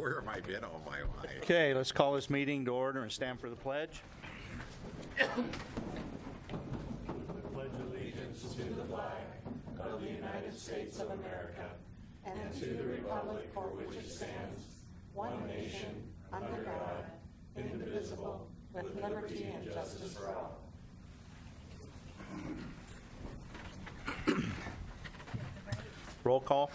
Where have I been all my life? Okay, let's call this meeting to order and stand for the pledge. I pledge allegiance to the flag of the United States of America and to the republic for which it stands, one nation, under God, indivisible, with liberty and justice for all. Roll call.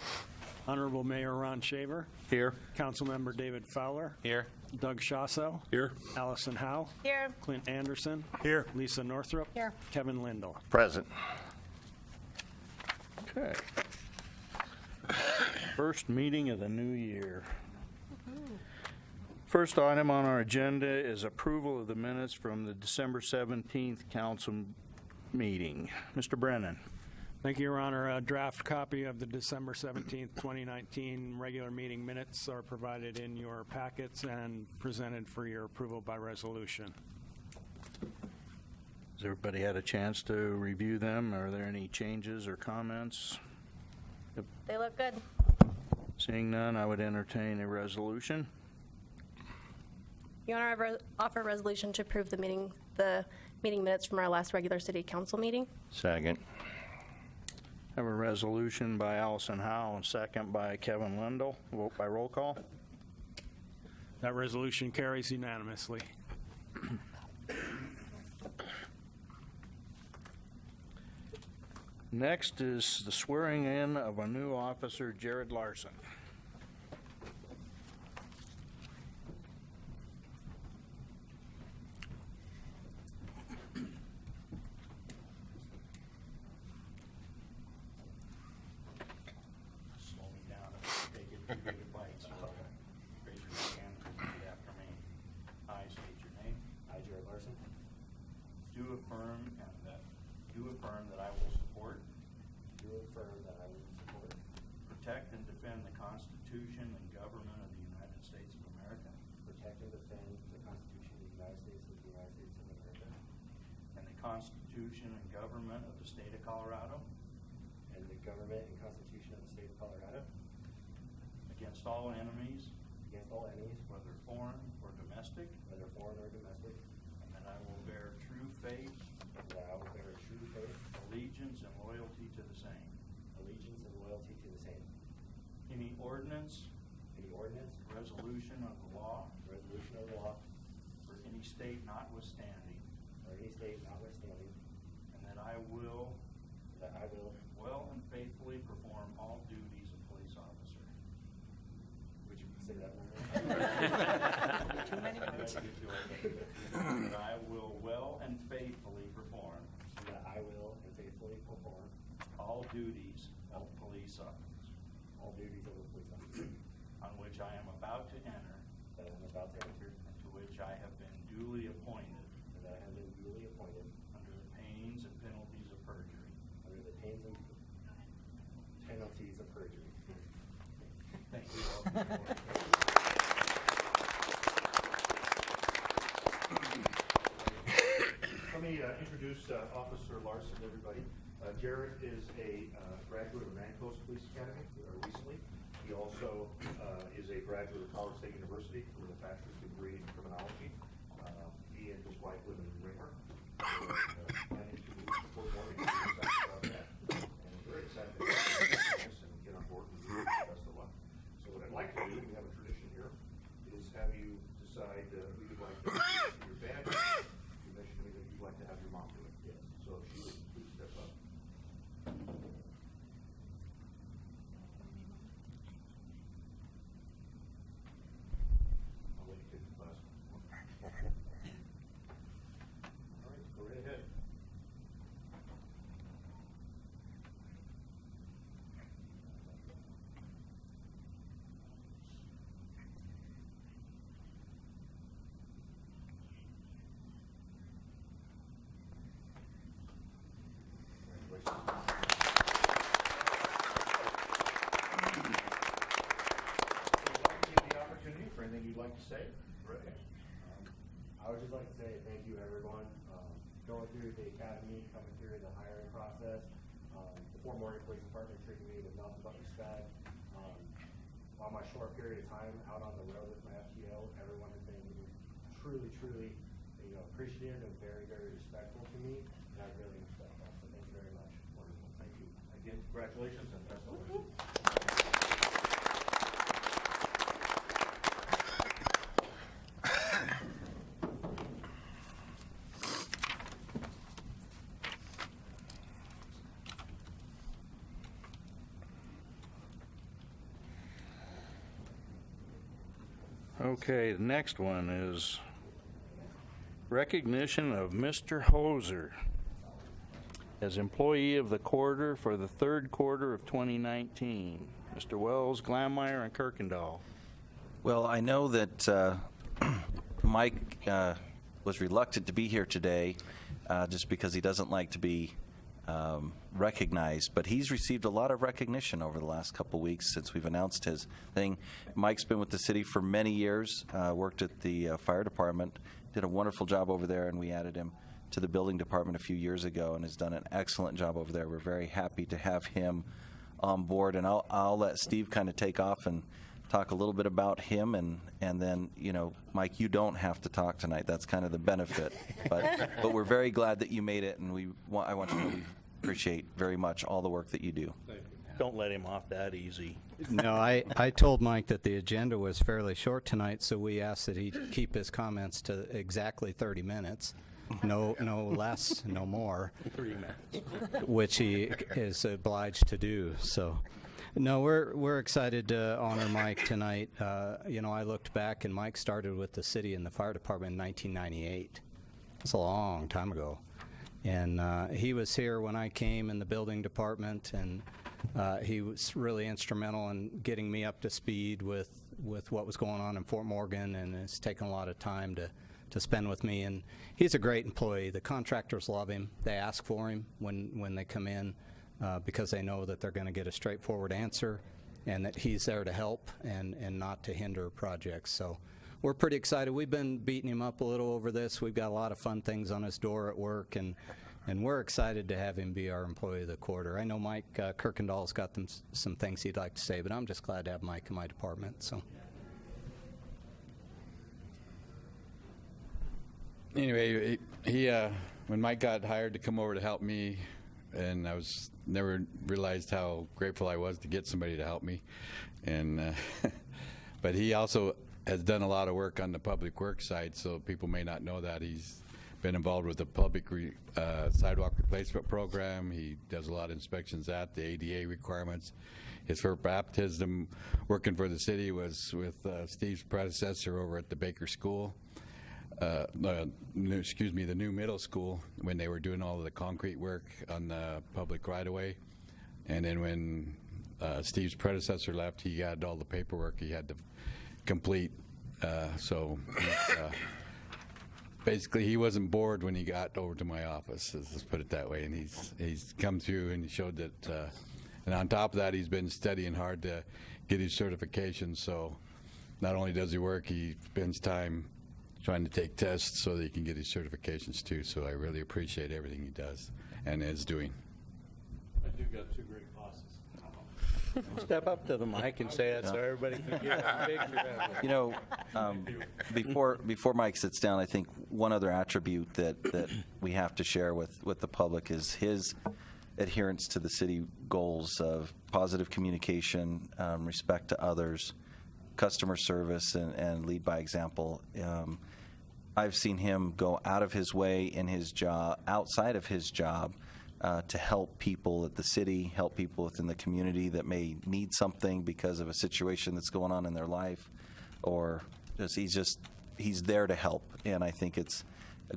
Honorable Mayor Ron Shaver, Here. Councilmember David Fowler, Here. Doug Shasso, Here. Allison Howe, Here. Clint Anderson. Here. Lisa Northrup. Here. Kevin Lindell. Present. Okay. First meeting of the new year. First item on our agenda is approval of the minutes from the December 17th council meeting. Mr. Brennan. Thank you, Your Honor. A draft copy of the December 17th, 2019 regular meeting minutes are provided in your packets and presented for your approval by resolution. Has everybody had a chance to review them? Are there any changes or comments? They look good. Seeing none, I would entertain a resolution. Your Honor, I re- offer a resolution to approve the meeting, the meeting minutes from our last regular city council meeting. Second. Have a resolution by Allison Howe and second by Kevin Lindell. Vote by roll call. That resolution carries unanimously. Next is the swearing in of a new officer, Jared Larson. Slow me down if I take it too big a bite, so uh, raise your right hand and repeat after me. I state your name. I, Jared Larson, Do affirm and that, do affirm that I will support, do affirm that I will support, protect, and defend the Constitution and government of the United States of America protect, and defend the Constitution of the United States of the United States of America, and the Constitution and government of the state of Colorado. And the government and Constitution of the State of Colorado, against all enemies, against all enemies, whether foreign or domestic, whether foreign or domestic, and that I will bear true faith, and that I will bear true faith, allegiance, and loyalty to the same. allegiance, and loyalty to the same. Any ordinance, Any ordinance, resolution of the law resolution of the law, for any state notwithstanding, or any state notwithstanding, and that I will that I will, well and faithfully perform all duties of police officer. would you say that one more? Too many minutes. That I will well and faithfully perform That I will and faithfully perform all duties of police officer, all duties of a police officer, on which I am about to enter, that I am about to enter, and to which I have been duly appointed and that I have been duly appointed under the pains and penalties of perjury. under the pains and penalties of perjury. Thank you. Let me uh, introduce uh, Officer Larson, to everybody. Uh, Jared is a uh, graduate of Mancos Police Academy uh, recently. He also uh, is a graduate of Colorado State University with a bachelor's degree in criminology. Uh, He and his wife live in Ringer. We're, uh, Planning to move to Fort Morgan. We're excited about that. And we're very excited to have this and get on board with you. Best of luck. So what I'd like to do, we have a tradition here, is have you decide uh, who you'd like to do your badge. You mentioned to me that you'd like to have your mom do it. Yes. So if she would please step up. I'll let you take the class. All right, go right ahead. Congratulations. Would like to give you the opportunity for Um, I would just like to say thank you, everyone. Um, Going through the academy, coming through the hiring process, um, the Fort Morgan Police Department treated me with nothing but respect. Um, on my short period of time out on the road with my FTO, everyone has been truly, truly, you know, appreciative and very, very respectful to me, and I really respect that, so thank you very much. Wonderful, thank you. Again, congratulations and best of luck. Okay, the next one is recognition of Mr. Hoser as employee of the quarter for the third quarter of 2019. Mr. Wells, Glanmeyer, and Kirkendall. Well, I know that uh, Mike uh, was reluctant to be here today uh, just because he doesn't like to be um, recognized, but he's received a lot of recognition over the last couple weeks since we've announced his thing. Mike's been with the city for many years, uh, worked at the uh, fire department, did a wonderful job over there, and we added him to the building department a few years ago and has done an excellent job over there. We're very happy to have him on board, and I'll, I'll let Steve kind of take off and talk a little bit about him, and, and then, you know, Mike, you don't have to talk tonight. That's kind of the benefit. But, but we're very glad that you made it, and we want, I want you to know we appreciate very much all the work that you do. Don't let him off that easy. No, I, I told Mike that the agenda was fairly short tonight, so we asked that he keep his comments to exactly 30 minutes. No, no less, no more, Three minutes. which he is obliged to do. So, no, we're we're excited to honor Mike tonight. Uh, you know, I looked back, and Mike started with the city and the fire department in 1998. That's a long time ago. And uh, he was here when I came in the building department, and uh, he was really instrumental in getting me up to speed with, with what was going on in Fort Morgan, and it's taken a lot of time to, to spend with me. And he's a great employee. The contractors love him. They ask for him when, when they come in uh, because they know that they're going to get a straightforward answer and that he's there to help and, and not to hinder projects. So we're pretty excited. We've been beating him up a little over this. We've got a lot of fun things on his door at work, and and we're excited to have him be our employee of the quarter. I know Mike uh, Kirkendall's got them, some things he'd like to say, but I'm just glad to have Mike in my department. So. anyway, he, uh, when Mike got hired to come over to help me, and I was never realized how grateful I was to get somebody to help me, and uh, but he also has done a lot of work on the public works side, so people may not know that he's been involved with the public re, uh, sidewalk replacement program. He does a lot of inspections at the ADA requirements. His first baptism working for the city was with uh, Steve's predecessor over at the Baker School uh, new, excuse me, the new middle school when they were doing all of the concrete work on the public right of way. And then when uh, Steve's predecessor left, he had all the paperwork he had to complete. Uh, so uh, basically, he wasn't bored when he got over to my office. Let's put it that way. And he's he's come through and showed that. Uh, and on top of that, he's been studying hard to get his certification. So not only does he work, he spends time trying to take tests so that he can get his certifications too. So I really appreciate everything he does and is doing. I do got two great bosses. Step up to the mic and say it so everybody can get a picture of it. You know, um, before before Mike sits down, I think one other attribute that, that we have to share with, with the public is his adherence to the city goals of positive communication, um, respect to others, customer service, and, and lead by example. Um, I've seen him go out of his way in his job, outside of his job, uh, to help people at the city, help people within the community that may need something because of a situation that's going on in their life, or just he's just he's there to help. And I think it's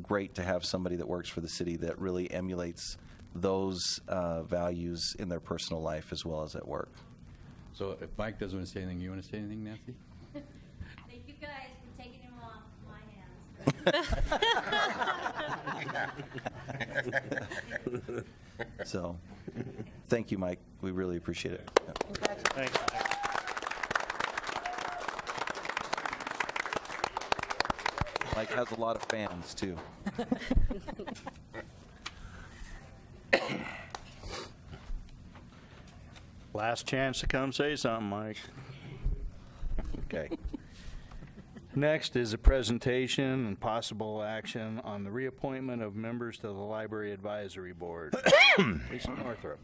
great to have somebody that works for the city that really emulates those uh, values in their personal life as well as at work. So if Mike doesn't want to say anything, you want to say anything, Nancy? Thank you guys for taking him off my hands. So, thank you, Mike. We really appreciate it. Yeah. Thanks. Mike has a lot of fans too. Last chance to come say something, Mike. Okay. Next is a presentation and possible action on the reappointment of members to the Library Advisory Board. Lisa Northrup.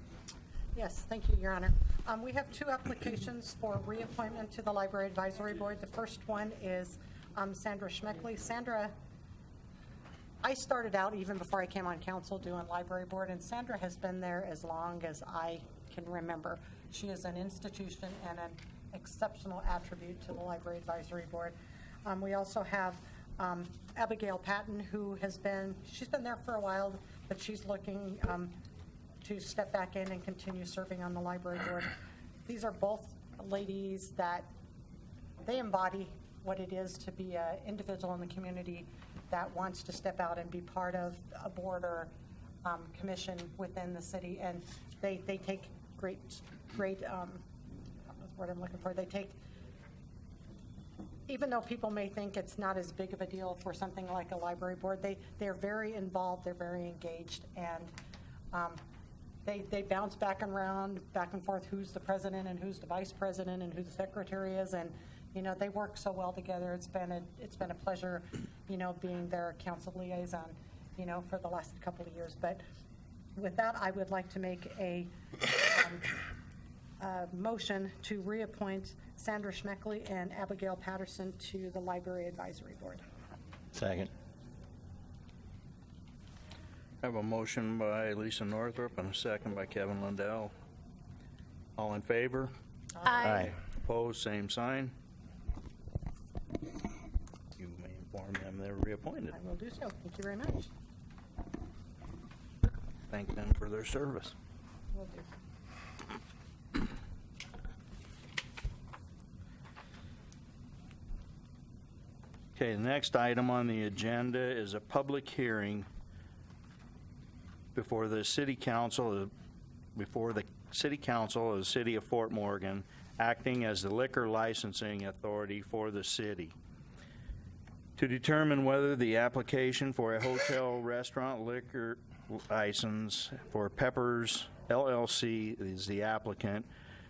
Yes, thank you, Your Honor. Um, We have two applications for reappointment to the Library Advisory Board. The first one is um, Sandra Schmeckley. Sandra, I started out even before I came on council doing library board, and Sandra has been there as long as I can remember. She is an institution and an exceptional attribute to the Library Advisory Board. Um, We also have um, Abigail Patton, who has been, she's been there for a while, but she's looking um, to step back in and continue serving on the library board. These are both ladies that, they embody what it is to be an individual in the community that wants to step out and be part of a board or um, commission within the city. And they, they take great, great, um, what's the I'm looking for, they take even though people may think it's not as big of a deal for something like a library board, they, they're very involved, they're very engaged, and um, they, they bounce back and around, back and forth, who's the president and who's the vice president and who the secretary is, and, you know, they work so well together. It's been a, it's been a pleasure, you know, being their council liaison, you know, for the last couple of years. But with that, I would like to make a, um, uh, motion to reappoint Sandra Schmeckley and Abigail Patterson to the Library Advisory Board. Second. I have a motion by Lisa Northrup and a second by Kevin Lundell. All in favor? Aye. Opposed, same sign. You may inform them they're reappointed. I will do so. Thank you very much. Thank them for their service. Will do. Okay, the next item on the agenda is a public hearing before the city council, before the city council of the city of Fort Morgan, acting as the liquor licensing authority for the city. To determine whether the application for a hotel restaurant liquor license for Peppers LLC is the applicant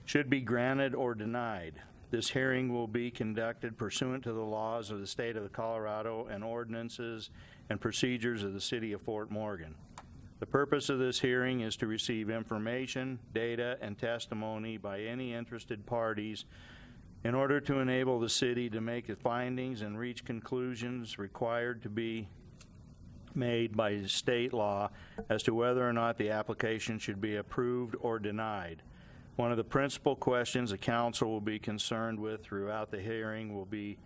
should be granted or denied. This hearing will be conducted pursuant to the laws of the state of Colorado and ordinances and procedures of the city of Fort Morgan. The purpose of this hearing is to receive information, data, and testimony by any interested parties in order to enable the city to make the findings and reach conclusions required to be made by state law as to whether or not the application should be approved or denied. One of the principal questions the council will be concerned with throughout the hearing will be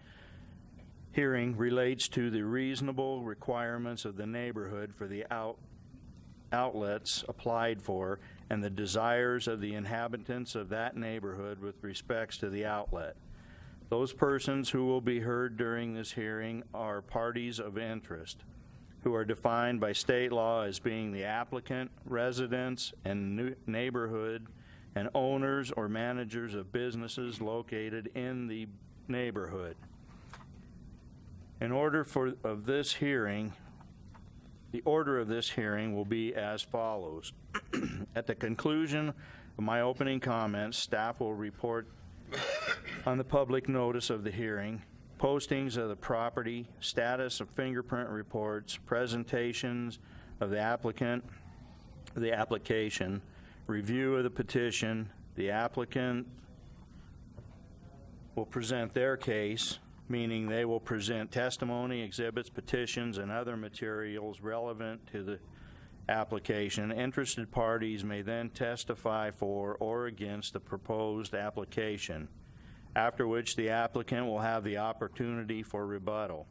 hearing relates to the reasonable requirements of the neighborhood for the out, outlets applied for and the desires of the inhabitants of that neighborhood with respects to the outlet. Those persons who will be heard during this hearing are parties of interest, who are defined by state law as being the applicant, residents, and neighborhood, and owners or managers of businesses located in the neighborhood. In order for, of this hearing, the order of this hearing will be as follows. At the conclusion of my opening comments, staff will report on the public notice of the hearing, postings of the property, status of fingerprint reports, presentations of the applicant, the application, review of the petition, the applicant will present their case, meaning they will present testimony, exhibits, petitions, and other materials relevant to the application. Interested parties may then testify for or against the proposed application, after which the applicant will have the opportunity for rebuttal.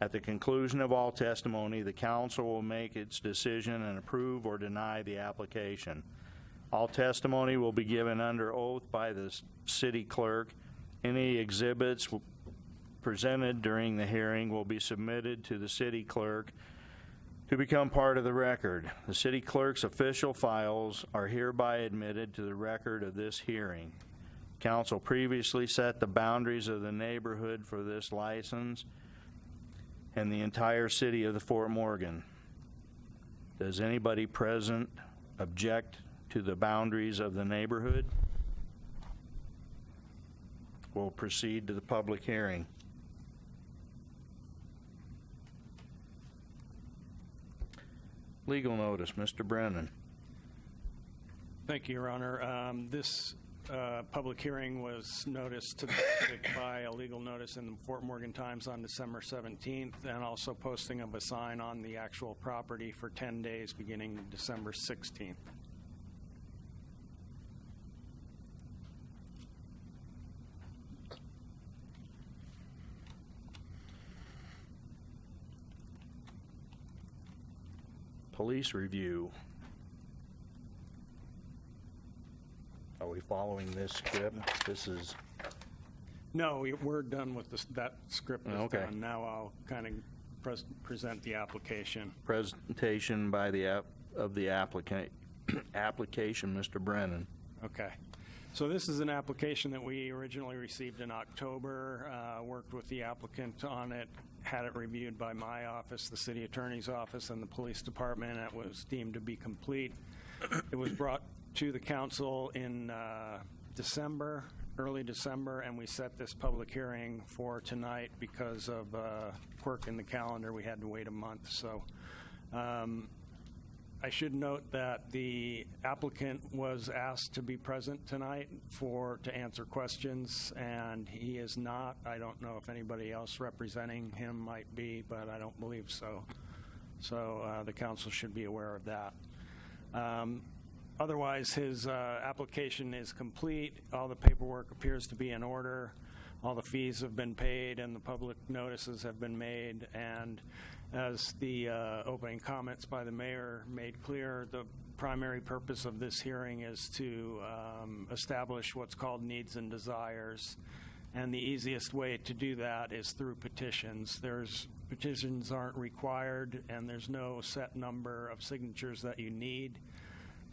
At the conclusion of all testimony, the council will make its decision and approve or deny the application. All testimony will be given under oath by the city clerk. Any exhibits presented during the hearing will be submitted to the city clerk to become part of the record. The city clerk's official files are hereby admitted to the record of this hearing. Council previously set the boundaries of the neighborhood for this license and the entire city of the Fort Morgan. Does anybody present object to the boundaries of the neighborhood? We'll proceed to the public hearing. Legal notice, Mr. Brennan. Thank you, Your Honor. Um, This uh, public hearing was noticed to the public by a legal notice in the Fort Morgan Times on December 17th, and also posting of a sign on the actual property for 10 days beginning December 16th. Police review. Are we following this script? This is, No, we- we're done with this, that script is Okay. done. Now I'll kind of pres- present the application. presentation by the, app of the applicant, application, Mr. Brennan. Okay. So this is an application that we originally received in October, uh, worked with the applicant on it, had it reviewed by my office, the city attorney's office, and the police department. It was deemed to be complete. It was brought to the council in uh, December, early December, and we set this public hearing for tonight because of uh, quirk in the calendar. We had to wait a month, so um, I should note that the applicant was asked to be present tonight for, to answer questions, and he is not. I don't know if anybody else representing him might be, but I don't believe so. So uh, the council should be aware of that. Um, Otherwise, his uh, application is complete. All the paperwork appears to be in order. All the fees have been paid and the public notices have been made. And as the uh, opening comments by the mayor made clear, the primary purpose of this hearing is to um, establish what's called needs and desires. And the easiest way to do that is through petitions. There's, petitions aren't required, and there's no set number of signatures that you need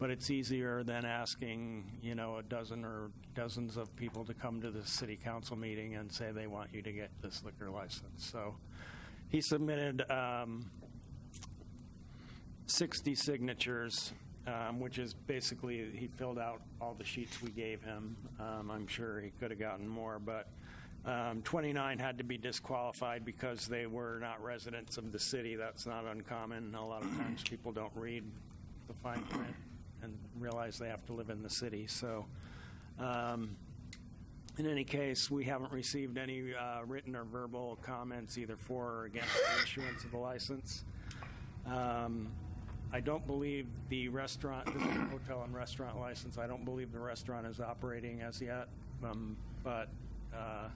but it's easier than asking, you know, a dozen or dozens of people to come to the city council meeting and say they want you to get this liquor license. So he submitted um, 60 signatures, um, which is basically, he filled out all the sheets we gave him. Um, I'm sure he could have gotten more, but um, 29 had to be disqualified because they were not residents of the city. That's not uncommon. A lot of times people don't read the fine print and realize they have to live in the city. So, um, in any case, we haven't received any uh, written or verbal comments either for or against the issuance of the license. Um, I don't believe the restaurant, a hotel and restaurant license, I don't believe the restaurant is operating as yet. Um, But uh,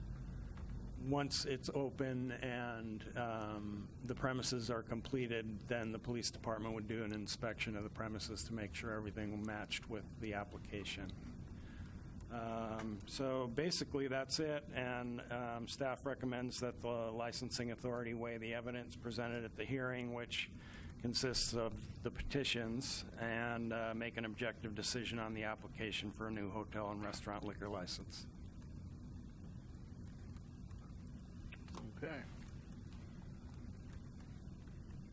once it's open and um, the premises are completed, then the police department would do an inspection of the premises to make sure everything matched with the application. Um, So basically, that's it, and um, staff recommends that the licensing authority weigh the evidence presented at the hearing, which consists of the petitions, and uh, make an objective decision on the application for a new hotel and restaurant liquor license. Okay.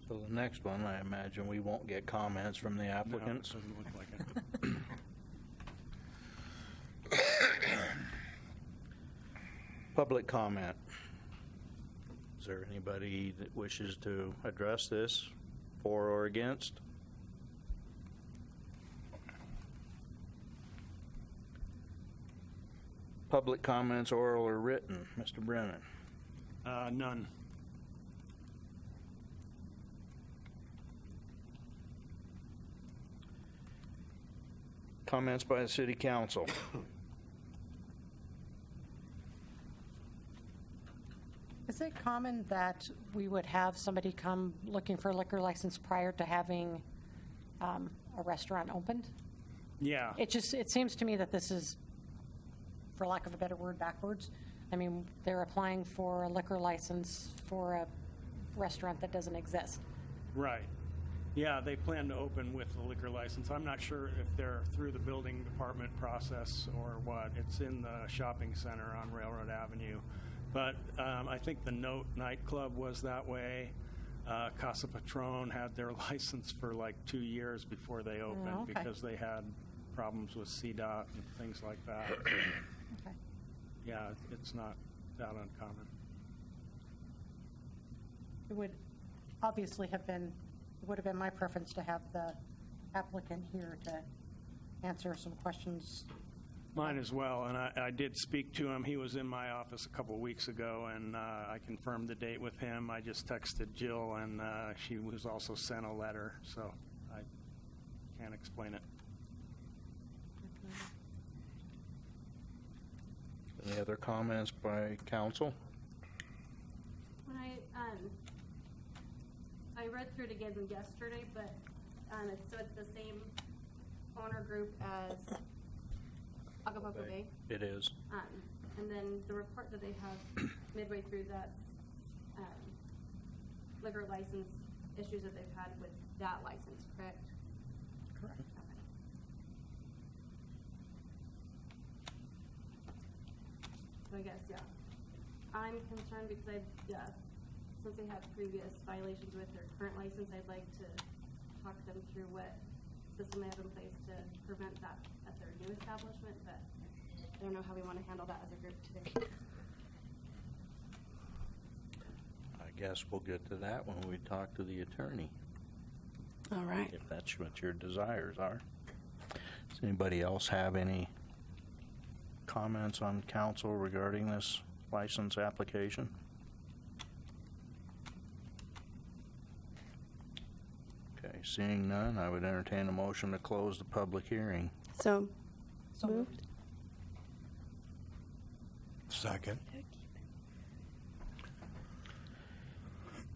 So the next one, I imagine we won't get comments from the No, it applicants. Doesn't look like it. Public comment. Is there anybody that wishes to address this, for or against? Public comments, oral or written. Mr. Brennan. Uh, None. Comments by the city council. Is it common that we would have somebody come looking for a liquor license prior to having um, a restaurant opened? Yeah. It just, it seems to me that this is, for lack of a better word, backwards. I mean, they're applying for a liquor license for a restaurant that doesn't exist. Right. Yeah, they plan to open with the liquor license. I'm not sure if they're through the building department process or what. It's in the shopping center on Railroad Avenue. But um, I think the Note nightclub was that way. Uh, Casa Patron had their license for like two years before they opened okay. because they had problems with CDOT and things like that. Okay. yeah, it's not that uncommon. It would obviously have been, it would have been my preference to have the applicant here to answer some questions. Mine as well, and I, I did speak to him. He was in my office a couple of weeks ago, and uh, I confirmed the date with him. I just texted Jill, and uh, she was also sent a letter, so I can't explain it. Any other comments by council? When I, um, I read through it again yesterday, but, um, it's, so it's the same owner group as Bay. It is. Um, and then the report that they have midway through that um, liquor license issues that they've had with that license, correct? Correct. Okay. So I guess, yeah. I'm concerned because I, yeah, since they have previous violations with their current license, I'd like to talk them through what system they have in place to prevent that new establishment, but I don't know how we want to handle that as a group today. I guess we'll get to that when we talk to the attorney, All right. if that's what your desires are. Does anybody else have any comments on council regarding this license application? Okay, seeing none, I would entertain a motion to close the public hearing. So, So moved. Second.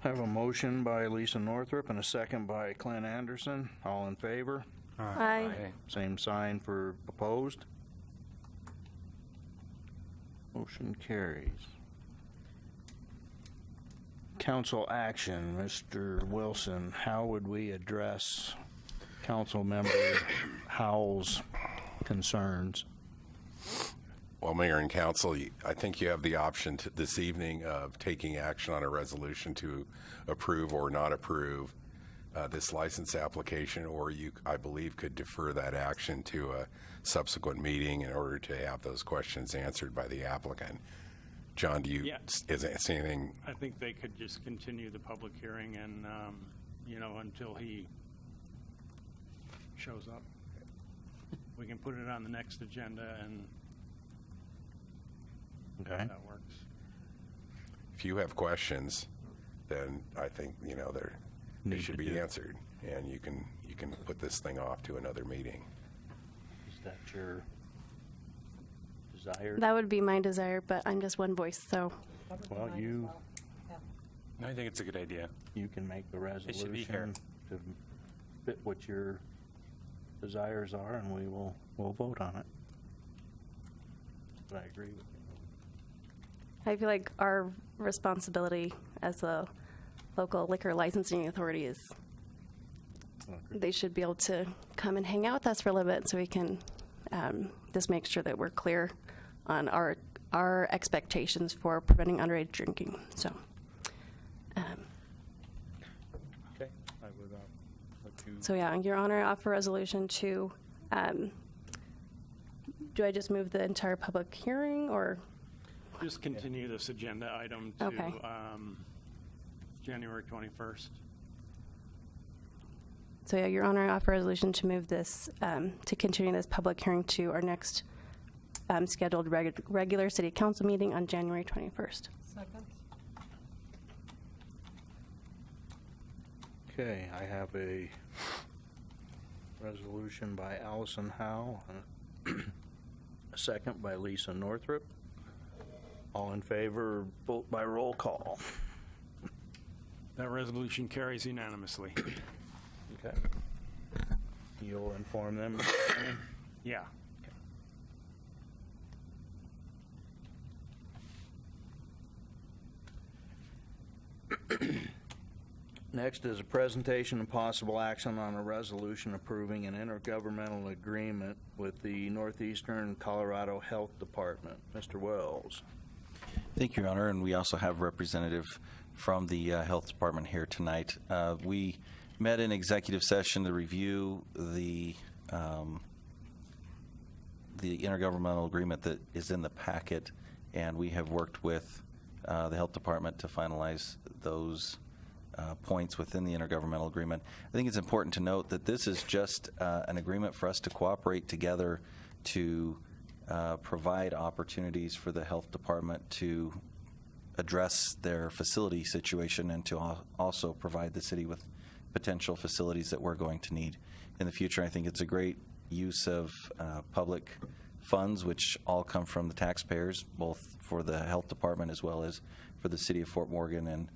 I have a motion by Lisa Northrup and a second by Clint Anderson. All in favor? Aye. Same sign for opposed. Motion carries. Council action, Mr. Wilson, how would we address council member Howell's concerns? Well, Mayor and Council, I think you have the option to- this evening of taking action on a resolution to approve or not approve uh, this license application, or you, I believe, could defer that action to a subsequent meeting in order to have those questions answered by the applicant. John, do you, Yeah. is there anything, I think they could just continue the public hearing and, um, you know, until he shows up. We can put it on the next agenda and Okay, that works. if you have questions, then I think, you know, they're, they Need should be do- answered, and you can, you can put this thing off to another meeting. is that your desire? That would be my desire, but I'm just one voice, so. That would be Well, you- well. I think it's a good idea. You can make the It should be here. resolution to fit what your desires are, and we will, we'll vote on it. But I agree with you. I feel like our responsibility as a local liquor licensing authority is they should be able to come and hang out with us for a little bit so we can um, just make sure that we're clear on our our expectations for preventing underage drinking. So, um, Okay. I would, uh, let you, so yeah, Your Honor, I offer resolution to. Um, do I just move the entire public hearing, or Just continue this agenda item Okay. to um, January 21st. So, yeah, Your Honor, I offer resolution to move this, um, to continue this public hearing to our next um, scheduled reg- regular city council meeting on January 21st. Second. Okay, I have a resolution by Allison Howe, and a second by Lisa Northrup. All in favor, vote by roll call. That resolution carries unanimously. Okay. You'll inform them? Yeah. Next is a presentation and possible action on a resolution approving an intergovernmental agreement with the Northeastern Colorado Health Department. Mr. Wells. Thank you, Your Honor, and we also have representative from the uh, Health Department here tonight. Uh, We met in executive session to review the, um, the intergovernmental agreement that is in the packet, and we have worked with uh, the Health Department to finalize those uh, points within the intergovernmental agreement. I think it's important to note that this is just uh, an agreement for us to cooperate together to uh, provide opportunities for the Health Department to address their facility situation and to al- also provide the city with potential facilities that we're going to need in the future. I think it's a great use of uh, public funds, which all come from the taxpayers, both for the health department as well as for the city of Fort Morgan. And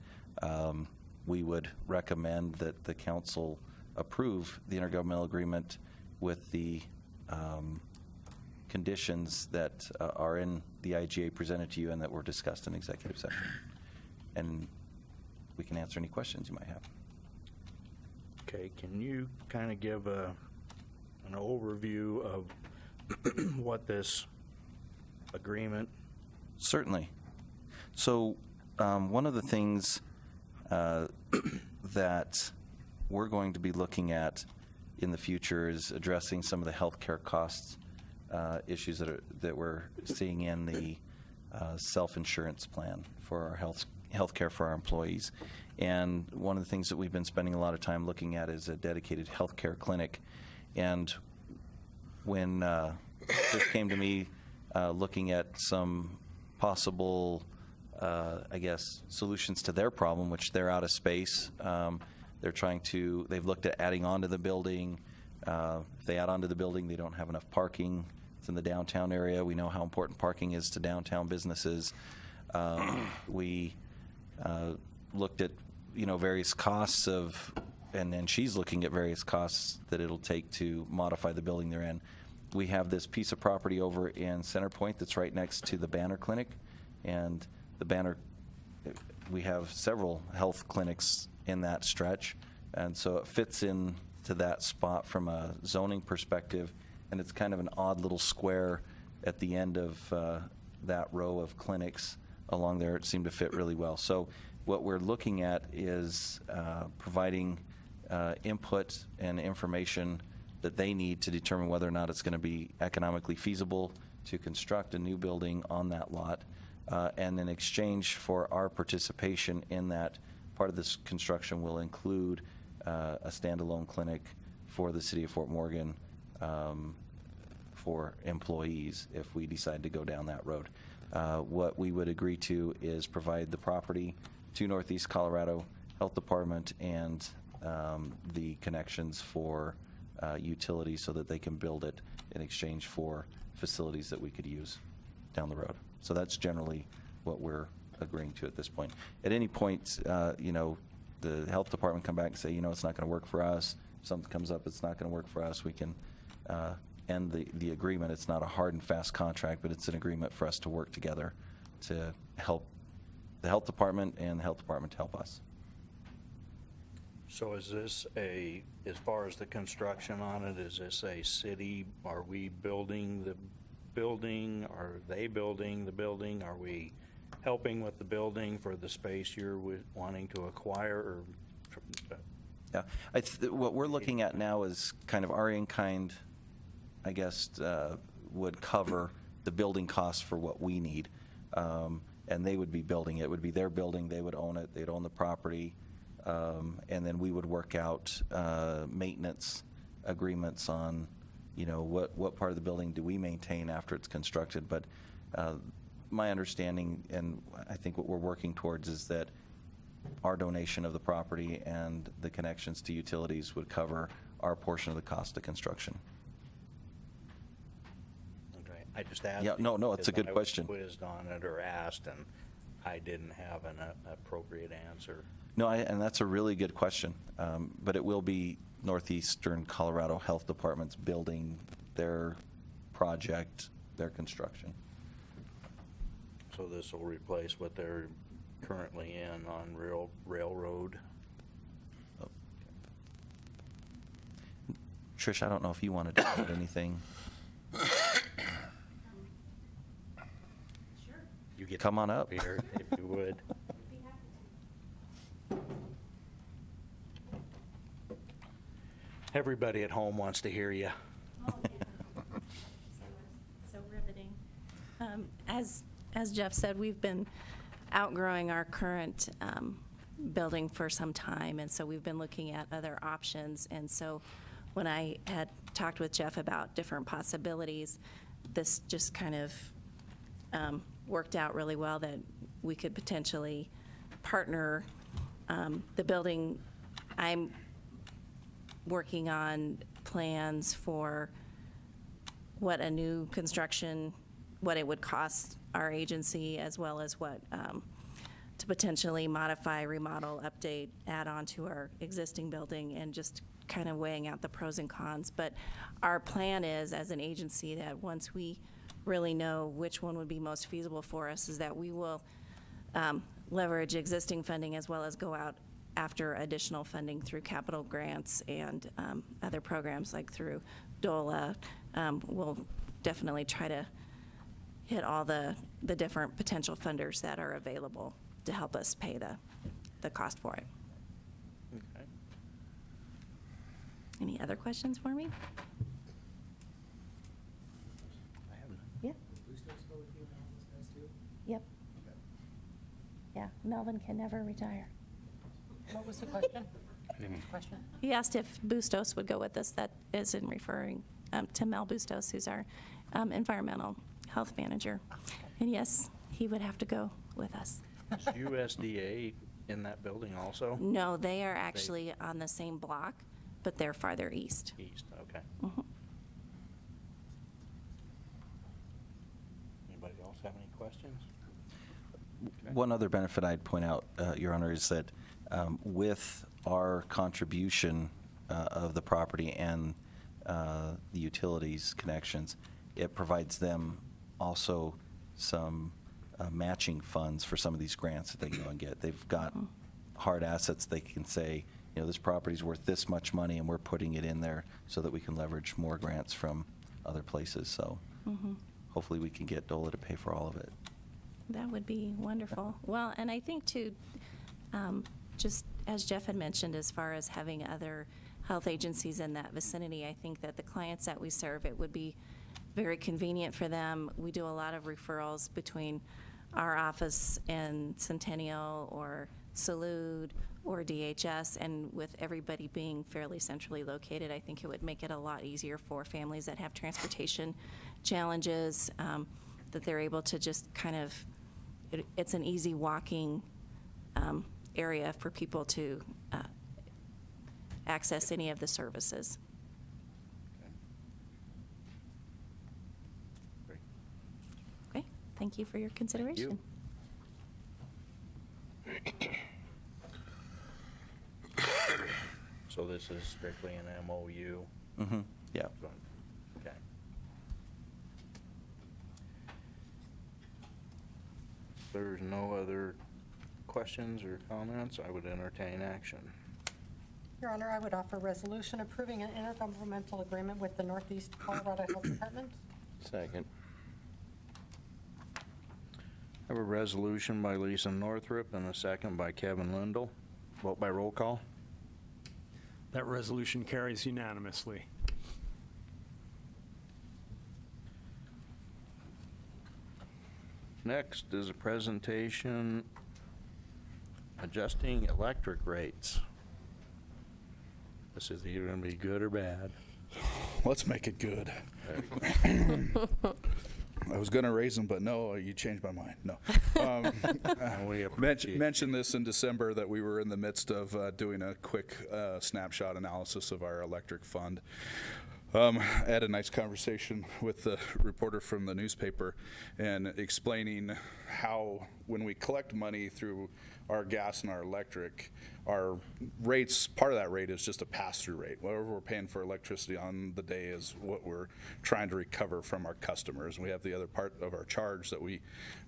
um, we would recommend that the council approve the intergovernmental agreement with the um, conditions that uh, are in the IGA presented to you and that were discussed in executive session. And we can answer any questions you might have. Okay, can you kind of give a, an overview of what this agreement, Certainly. So, um, one of the things uh, that we're going to be looking at in the future is addressing some of the healthcare costs uh, issues that are that we're seeing in the uh, self-insurance plan for our health healthcare for our employees. And one of the things that we've been spending a lot of time looking at is a dedicated healthcare clinic. And when uh, this came to me, uh, looking at some possible, uh, I guess, solutions to their problem, which they're out of space. Um, they're trying to. They've looked at adding on to the building. Uh, if they add on to the building, they don't have enough parking. It's in the downtown area. We know how important parking is to downtown businesses. Um, we uh, looked at, you know, various costs of, and then she's looking at various costs that it'll take to modify the building they're in. We have this piece of property over in Center Point that's right next to the Banner Clinic, and the Banner, we have several health clinics in that stretch, and so it fits in to that spot from a zoning perspective, and it's kind of an odd little square at the end of uh, that row of clinics along there. It seemed to fit really well. So what we're looking at is uh, providing uh, input and information that they need to determine whether or not it's going to be economically feasible to construct a new building on that lot. Uh, and in exchange for our participation in that, part of this construction will include uh, a standalone clinic for the city of Fort Morgan um, for employees if we decide to go down that road. Uh, What we would agree to is provide the property to Northeast Colorado Health Department and um, the connections for uh, utilities so that they can build it in exchange for facilities that we could use down the road. So that's generally what we're agreeing to at this point. At any point, uh, you know, the health department come back and say, you know, it's not going to work for us. If something comes up, it's not going to work for us. We can uh, end the, the agreement. It's not a hard and fast contract, but it's an agreement for us to work together to help the health department and the health department to help us. so is this a, as far as the construction on it, is this a city, are we building the building? Are they building the building? Are we helping with the building for the space you're wanting to acquire or? Yeah, I th- what we're looking at now is kind of our in-kind, I guess, uh, would cover the building costs for what we need. Um, And they would be building it, It would be their building, they would own it, they'd own the property, um, and then we would work out uh, maintenance agreements on, you know, what, what part of the building do we maintain after it's constructed? But uh, my understanding, and I think what we're working towards, is that our donation of the property and the connections to utilities would cover our portion of the cost of construction. Okay, I just asked. Yeah, no, no, it's a good I was question. Quizzed on it or asked, and I didn't have an uh, appropriate answer. No, I, and that's a really good question. Um, but it will be Northeastern Colorado Health Department's building their project, their construction. So this will replace what they're currently in on Rail, Railroad? Trish, I don't know if you wanted to add anything. Sure. You get Come on up. Here, if you would. Everybody at home wants to hear you. So riveting. Um, As as Jeff said, we've been outgrowing our current um, building for some time, and so we've been looking at other options. And so when I had talked with Jeff about different possibilities, this just kind of um, worked out really well that we could potentially partner um, the building. I'm working on plans for what a new construction, what it would cost our agency, as well as what, um, to potentially modify, remodel, update, add on to our existing building, and just kind of weighing out the pros and cons. But our plan is, as an agency, that once we really know which one would be most feasible for us, is that we will um, leverage existing funding as well as go out after additional funding through capital grants and um, other programs like through DOLA. Um, We'll definitely try to hit all the, the different potential funders that are available to help us pay the, the cost for it. Okay. Any other questions for me? I have none. Yeah. Yep. Yeah, Melvin can never retire. What was the question? Question? He asked if Bustos would go with us. That is in referring um, to Mel Bustos, who's our um, environmental health manager. And yes, he would have to go with us. Is USDA in that building also? No, they are actually on the same block, but they're farther east. East, okay. Mhm. Anybody else have any questions? One other benefit I'd point out, uh, Your Honor, is that um, with our contribution uh, of the property and uh, the utilities connections, it provides them also some uh, matching funds for some of these grants that they can go and get. They've got hard assets, they can say, you know, this property's worth this much money, and we're putting it in there so that we can leverage more grants from other places. So Mhm. hopefully we can get DOLA to pay for all of it. That would be wonderful. Well, and I think too, um, just as Jeff had mentioned, as far as having other health agencies in that vicinity, I think that the clients that we serve, it would be very convenient for them. We do a lot of referrals between our office and Centennial or Salud or DHS, and with everybody being fairly centrally located, I think it would make it a lot easier for families that have transportation challenges, um, that they're able to just kind of, it, it's an easy walking um, area for people to uh, access any of the services. Great. Okay, thank you for your consideration. So this is strictly an MOU? Mm-hmm, yeah. Okay. There's no other questions or comments, I would entertain action. Your Honor, I would offer resolution approving an intergovernmental agreement with the Northeast Colorado Health Department. Second. I have a resolution by Lisa Northrup and a second by Kevin Lindell. Vote by roll call. That resolution carries unanimously. Next is a presentation adjusting electric rates. This is either going to be good or bad. Let's make it good. I was going to raise them, but no, you changed my mind. No. Um, We men- appreciate- mentioned this in December that we were in the midst of uh, doing a quick uh, snapshot analysis of our electric fund. Um, I had a nice conversation with the reporter from the newspaper and explaining how, when we collect money through our gas and our electric, our rates, part of that rate is just a pass-through rate. Whatever we're paying for electricity on the day is what we're trying to recover from our customers. We have the other part of our charge that we,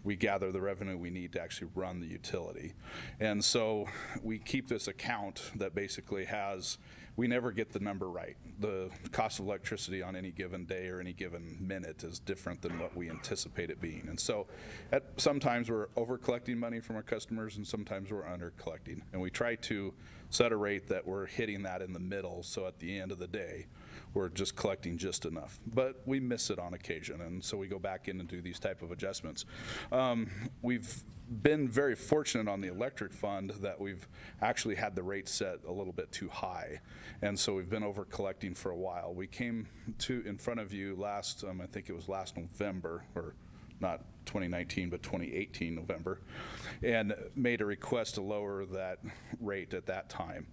we gather the revenue we need to actually run the utility. And so we keep this account that basically has we never get the number right. The cost of electricity on any given day or any given minute is different than what we anticipate it being. And so at, sometimes we're over collecting money from our customers and sometimes we're under collecting. And we try to set a rate that we're hitting that in the middle, so at the end of the day, we're just collecting just enough. But we miss it on occasion, and so we go back in and do these type of adjustments. Um, We've been very fortunate on the electric fund that we've actually had the rate set a little bit too high. And so we've been over collecting for a while. We came to, in front of you last, um, I think it was last November, or not 2019, but 2018 November, and made a request to lower that rate at that time.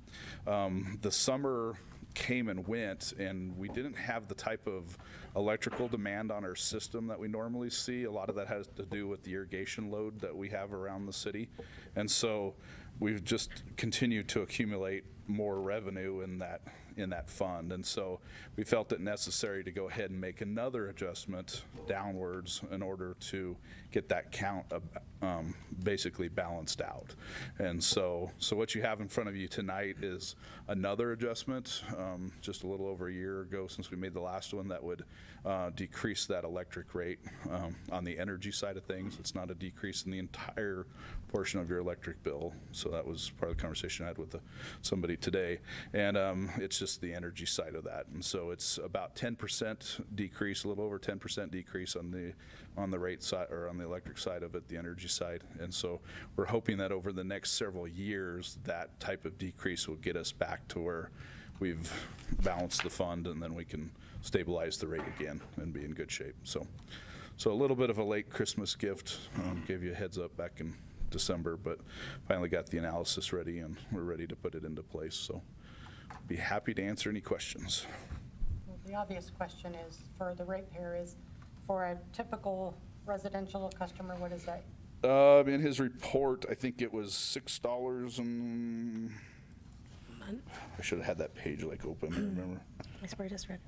Um, The summer came and went, and we didn't have the type of electrical demand on our system that we normally see. A lot of that has to do with the irrigation load that we have around the city. And so we've just continued to accumulate more revenue in that, in that fund. And so we felt it necessary to go ahead and make another adjustment downwards in order to get that count um, basically balanced out. And so, so what you have in front of you tonight is another adjustment, um, just a little over a year ago since we made the last one, that would uh, decrease that electric rate um, on the energy side of things. It's not a decrease in the entire portion of your electric bill. So that was part of the conversation I had with uh, somebody today. And um, it's just the energy side of that. And so it's about 10% decrease, a little over 10% decrease on the on the rate side or on the electric side of it, the energy side. And so we're hoping that over the next several years, that type of decrease will get us back to where we've balanced the fund and then we can stabilize the rate again and be in good shape. So, so a little bit of a late Christmas gift. Um, gave you a heads up back in December, but finally got the analysis ready and we're ready to put it into place. So be happy to answer any questions. Well, The obvious question is, for the ratepayer is, for a typical residential customer, what is that? Uh, in his report, I think it was six dollars and, I should have had that page like open, remember? I swear I just read.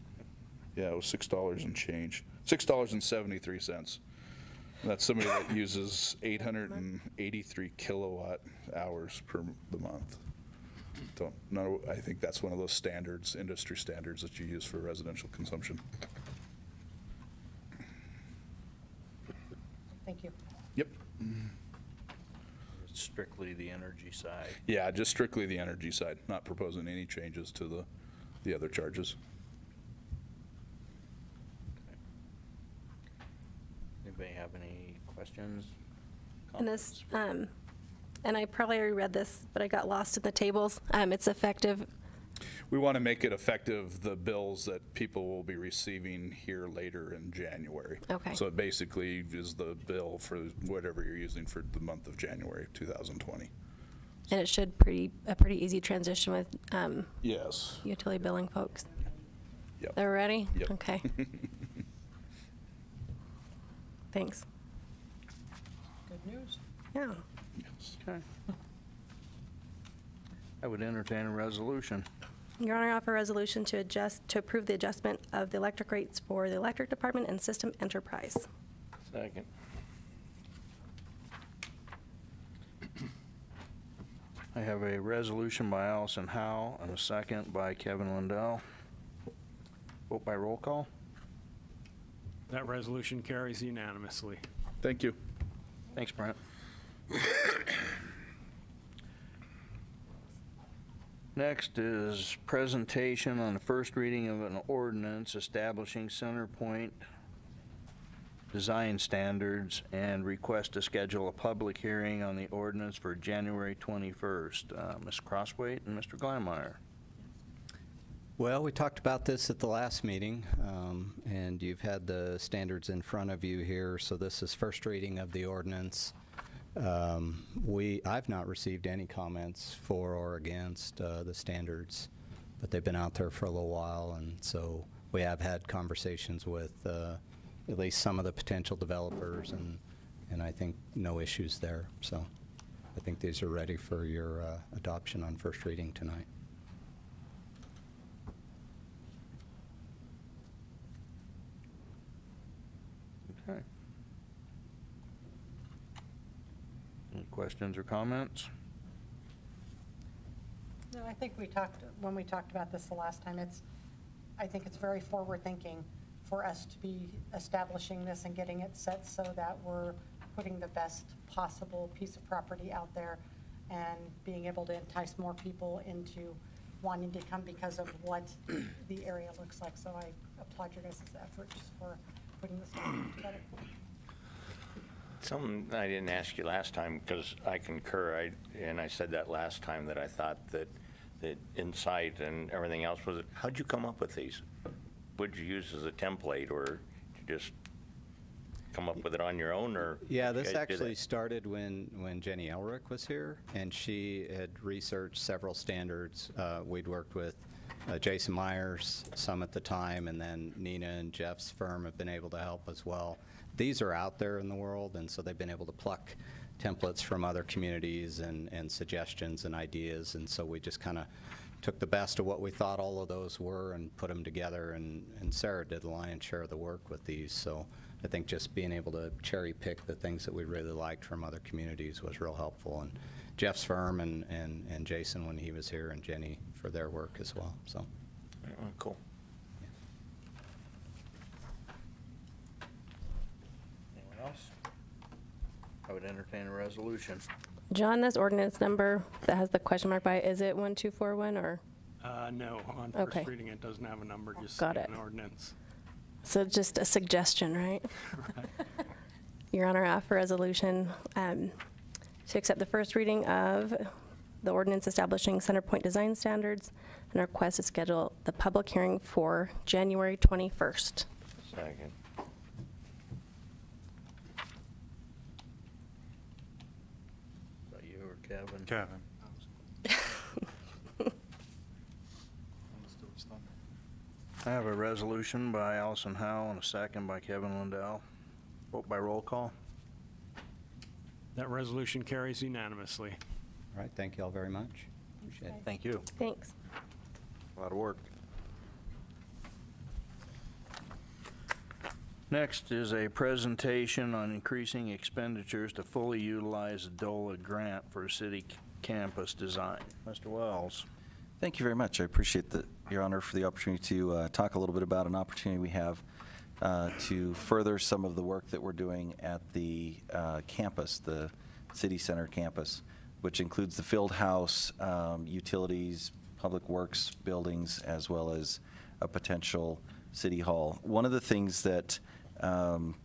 Yeah, it was six dollars and change. Six dollars and seventy-three cents. That's somebody that uses eight hundred and eighty-three kilowatt hours per the month. Don't know, I think that's one of those standards, industry standards that you use for residential consumption. Thank you. Yep. Strictly the energy side. Yeah, just strictly the energy side, not proposing any changes to the, the other charges. Anybody have any questions? And this, um, and I probably already read this, but I got lost in the tables. Um, it's effective, We want to make it effective, the bills that people will be receiving here later in January. Okay. So it basically is the bill for whatever you're using for the month of January 2020. and it should pretty, a pretty easy transition with, um, Yes. utility billing folks. Yep. They're ready? Yep. Okay. Thanks. Good news. Yeah. Okay. I would entertain a resolution. Your Honor, I offer a resolution to adjust, to approve the adjustment of the electric rates for the electric department and system enterprise. Second. I have a resolution by Allison Howe and a second by Kevin Lindell. Vote by roll call. That resolution carries unanimously. Thank you. Thanks, Brent. Next is presentation on the first reading of an ordinance establishing Center Point design standards and request to schedule a public hearing on the ordinance for January 21st. Uh, Ms. Crossway and Mr. Glanmeyer. Well, we talked about this at the last meeting, um, and you've had the standards in front of you here, so this is first reading of the ordinance. Um, We, I've not received any comments for or against uh, the standards, but they've been out there for a little while, and so we have had conversations with uh, at least some of the potential developers, and, and I think no issues there. So I think these are ready for your uh, adoption on first reading tonight. Okay. Any questions or comments? No, I think we talked, when we talked about this the last time, it's, I think it's very forward-thinking for us to be establishing this and getting it set so that we're putting the best possible piece of property out there. and being able to entice more people into wanting to come because of what the area looks like. So I applaud your guys' efforts for putting this together. Something I didn't ask you last time, because I concur, I, and I said that last time, that I thought that, that insight and everything else was, how'd you come up with these? Would you use as a template, or did you just come up with it on your own, or? Yeah, this actually started when, when Jenny Elrick was here, and she had researched several standards. Uh, We'd worked with uh, Jason Myers some at the time, and then Nina and Jeff's firm have been able to help as well. These are out there in the world, and so they've been able to pluck templates from other communities and, and suggestions and ideas, and so we just kind of took the best of what we thought all of those were and put them together, and, and Sarah did the lion's share of the work with these, so I think just being able to cherry pick the things that we really liked from other communities was real helpful, and Jeff's firm and, and, and Jason when he was here, and Jenny for their work as well, so. Oh, Cool. Anyone else? I would entertain a resolution. John, this ordinance number that has the question mark by it, is it 1241 or? Uh, no, on Okay. first reading, it doesn't have a number, just Got an it. ordinance. So just a suggestion, right? Your Honor, I offer resolution um, to accept the first reading of the ordinance establishing Centerpoint design standards and request to schedule the public hearing for January 21st. Second. Is that you or Kevin? Kevin. I have a resolution by Allison Howe and a second by Kevin Lindell. Vote by roll call. That resolution carries unanimously. All right, thank you all very much. Appreciate it. Thank you. Thanks. A lot of work. Next is a presentation on increasing expenditures to fully utilize the DOLA grant for city campus design. Mr. Wells. Thank you very much. I appreciate the, Your Honor, for the opportunity to uh, talk a little bit about an opportunity we have uh, to further some of the work that we're doing at the uh, campus, the city center campus, which includes the field house, um, utilities, public works buildings, as well as a potential city hall. One of the things that um,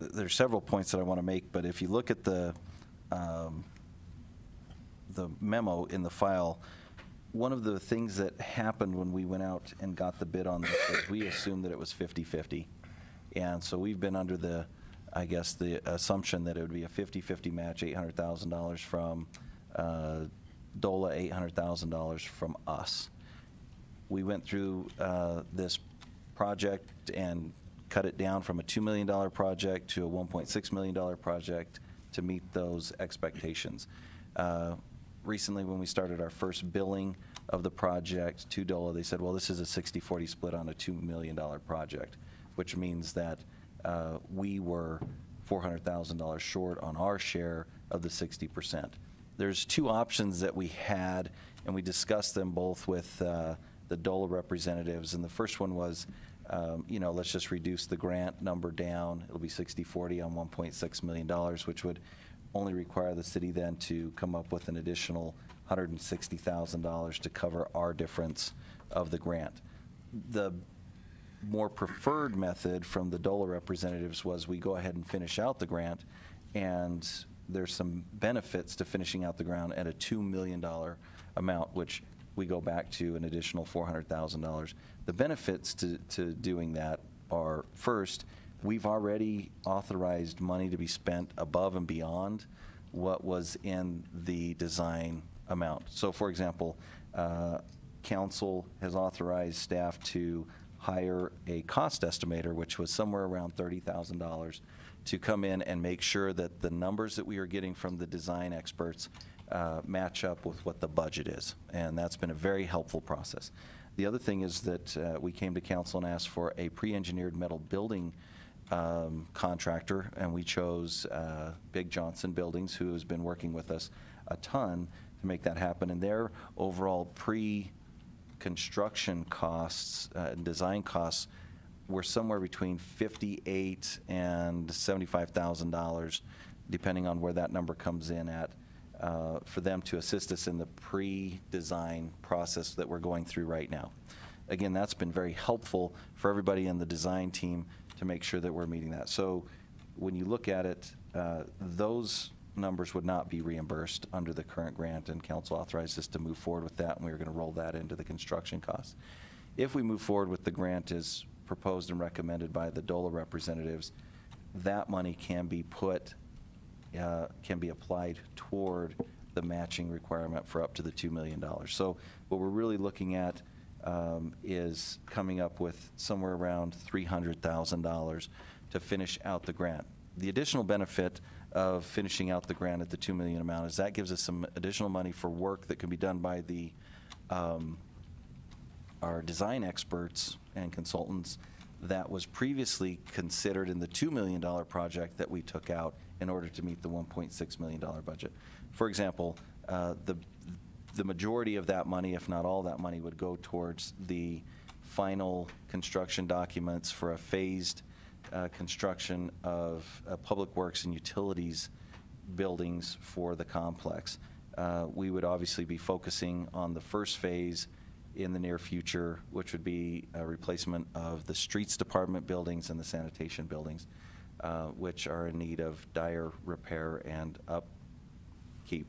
there's several points that I want to make, but if you look at the um, the memo in the file, one of the things that happened when we went out and got the bid on this is we assumed that it was 50/50. And so we've been under the, I guess, the assumption that it would be a 50/50 match, $800,000 from uh, DOLA, $800,000 from us. We went through uh, this project and cut it down from a $2 million project to a $1.6 million project to meet those expectations. Uh, Recently, when we started our first billing of the project to DOLA, they said, well, this is a 60-40 split on a $2 million project, which means that uh, we were $400,000 short on our share of the 60%. There's two options that we had, and we discussed them both with uh, the DOLA representatives. And the first one was, um, you know, let's just reduce the grant number down. It'll be 60/40 on $1.6 million, which would only require the city then to come up with an additional $160,000 to cover our difference of the grant. The more preferred method from the DOLA representatives was we go ahead and finish out the grant, and there's some benefits to finishing out the ground at a $2 million amount, which we go back to an additional $400,000. The benefits to, to doing that are, first, we've already authorized money to be spent above and beyond what was in the design amount. So, for example, uh, council has authorized staff to hire a cost estimator, which was somewhere around $30,000, to come in and make sure that the numbers that we are getting from the design experts uh, match up with what the budget is. And that's been a very helpful process. The other thing is that uh, we came to council and asked for a pre-engineered metal building um, contractor, and we chose uh, Big Johnson Buildings, who has been working with us a ton to make that happen. And their overall pre-construction costs uh, and design costs were somewhere between fifty-eight and seventy-five thousand dollars. depending on where that number comes in at, uh, for them to assist us in the pre-design process that we're going through right now. Again, that's been very helpful for everybody in the design team to make sure that we're meeting that. So when you look at it, uh, those numbers would not be reimbursed under the current grant, and council authorized us to move forward with that, and we are going to roll that into the construction costs. If we move forward with the grant as proposed and recommended by the DOLA representatives, that money can be put, uh, can be applied toward the matching requirement for up to the $2 million. So what we're really looking at um, is coming up with somewhere around $300,000 to finish out the grant. The additional benefit of finishing out the grant at the 2 million amount is that gives us some additional money for work that can be done by the, um, our design experts and consultants that was previously considered in the $2 million project that we took out in order to meet the $1.6 million budget. For example, uh, the, the majority of that money, if not all that money, would go towards the final construction documents for a phased uh, construction of uh, public works and utilities buildings for the complex. Uh, We would obviously be focusing on the first phase in the near future, which would be a replacement of the streets department buildings and the sanitation buildings, uh, which are in need of dire repair and upkeep.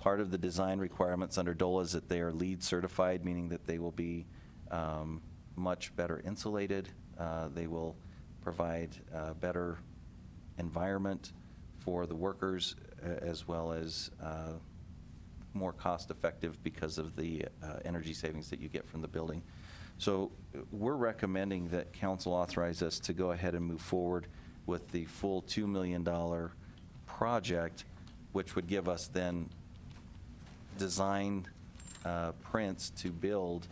Part of the design requirements under DOLA is that they are LEED certified, meaning that they will be um, much better insulated. Uh, They will provide a better environment for the workers, as well as uh, more cost-effective because of the uh, energy savings that you get from the building. So uh, we're recommending that council authorize us to go ahead and move forward with the full $2 million project, which would give us then design uh, prints to build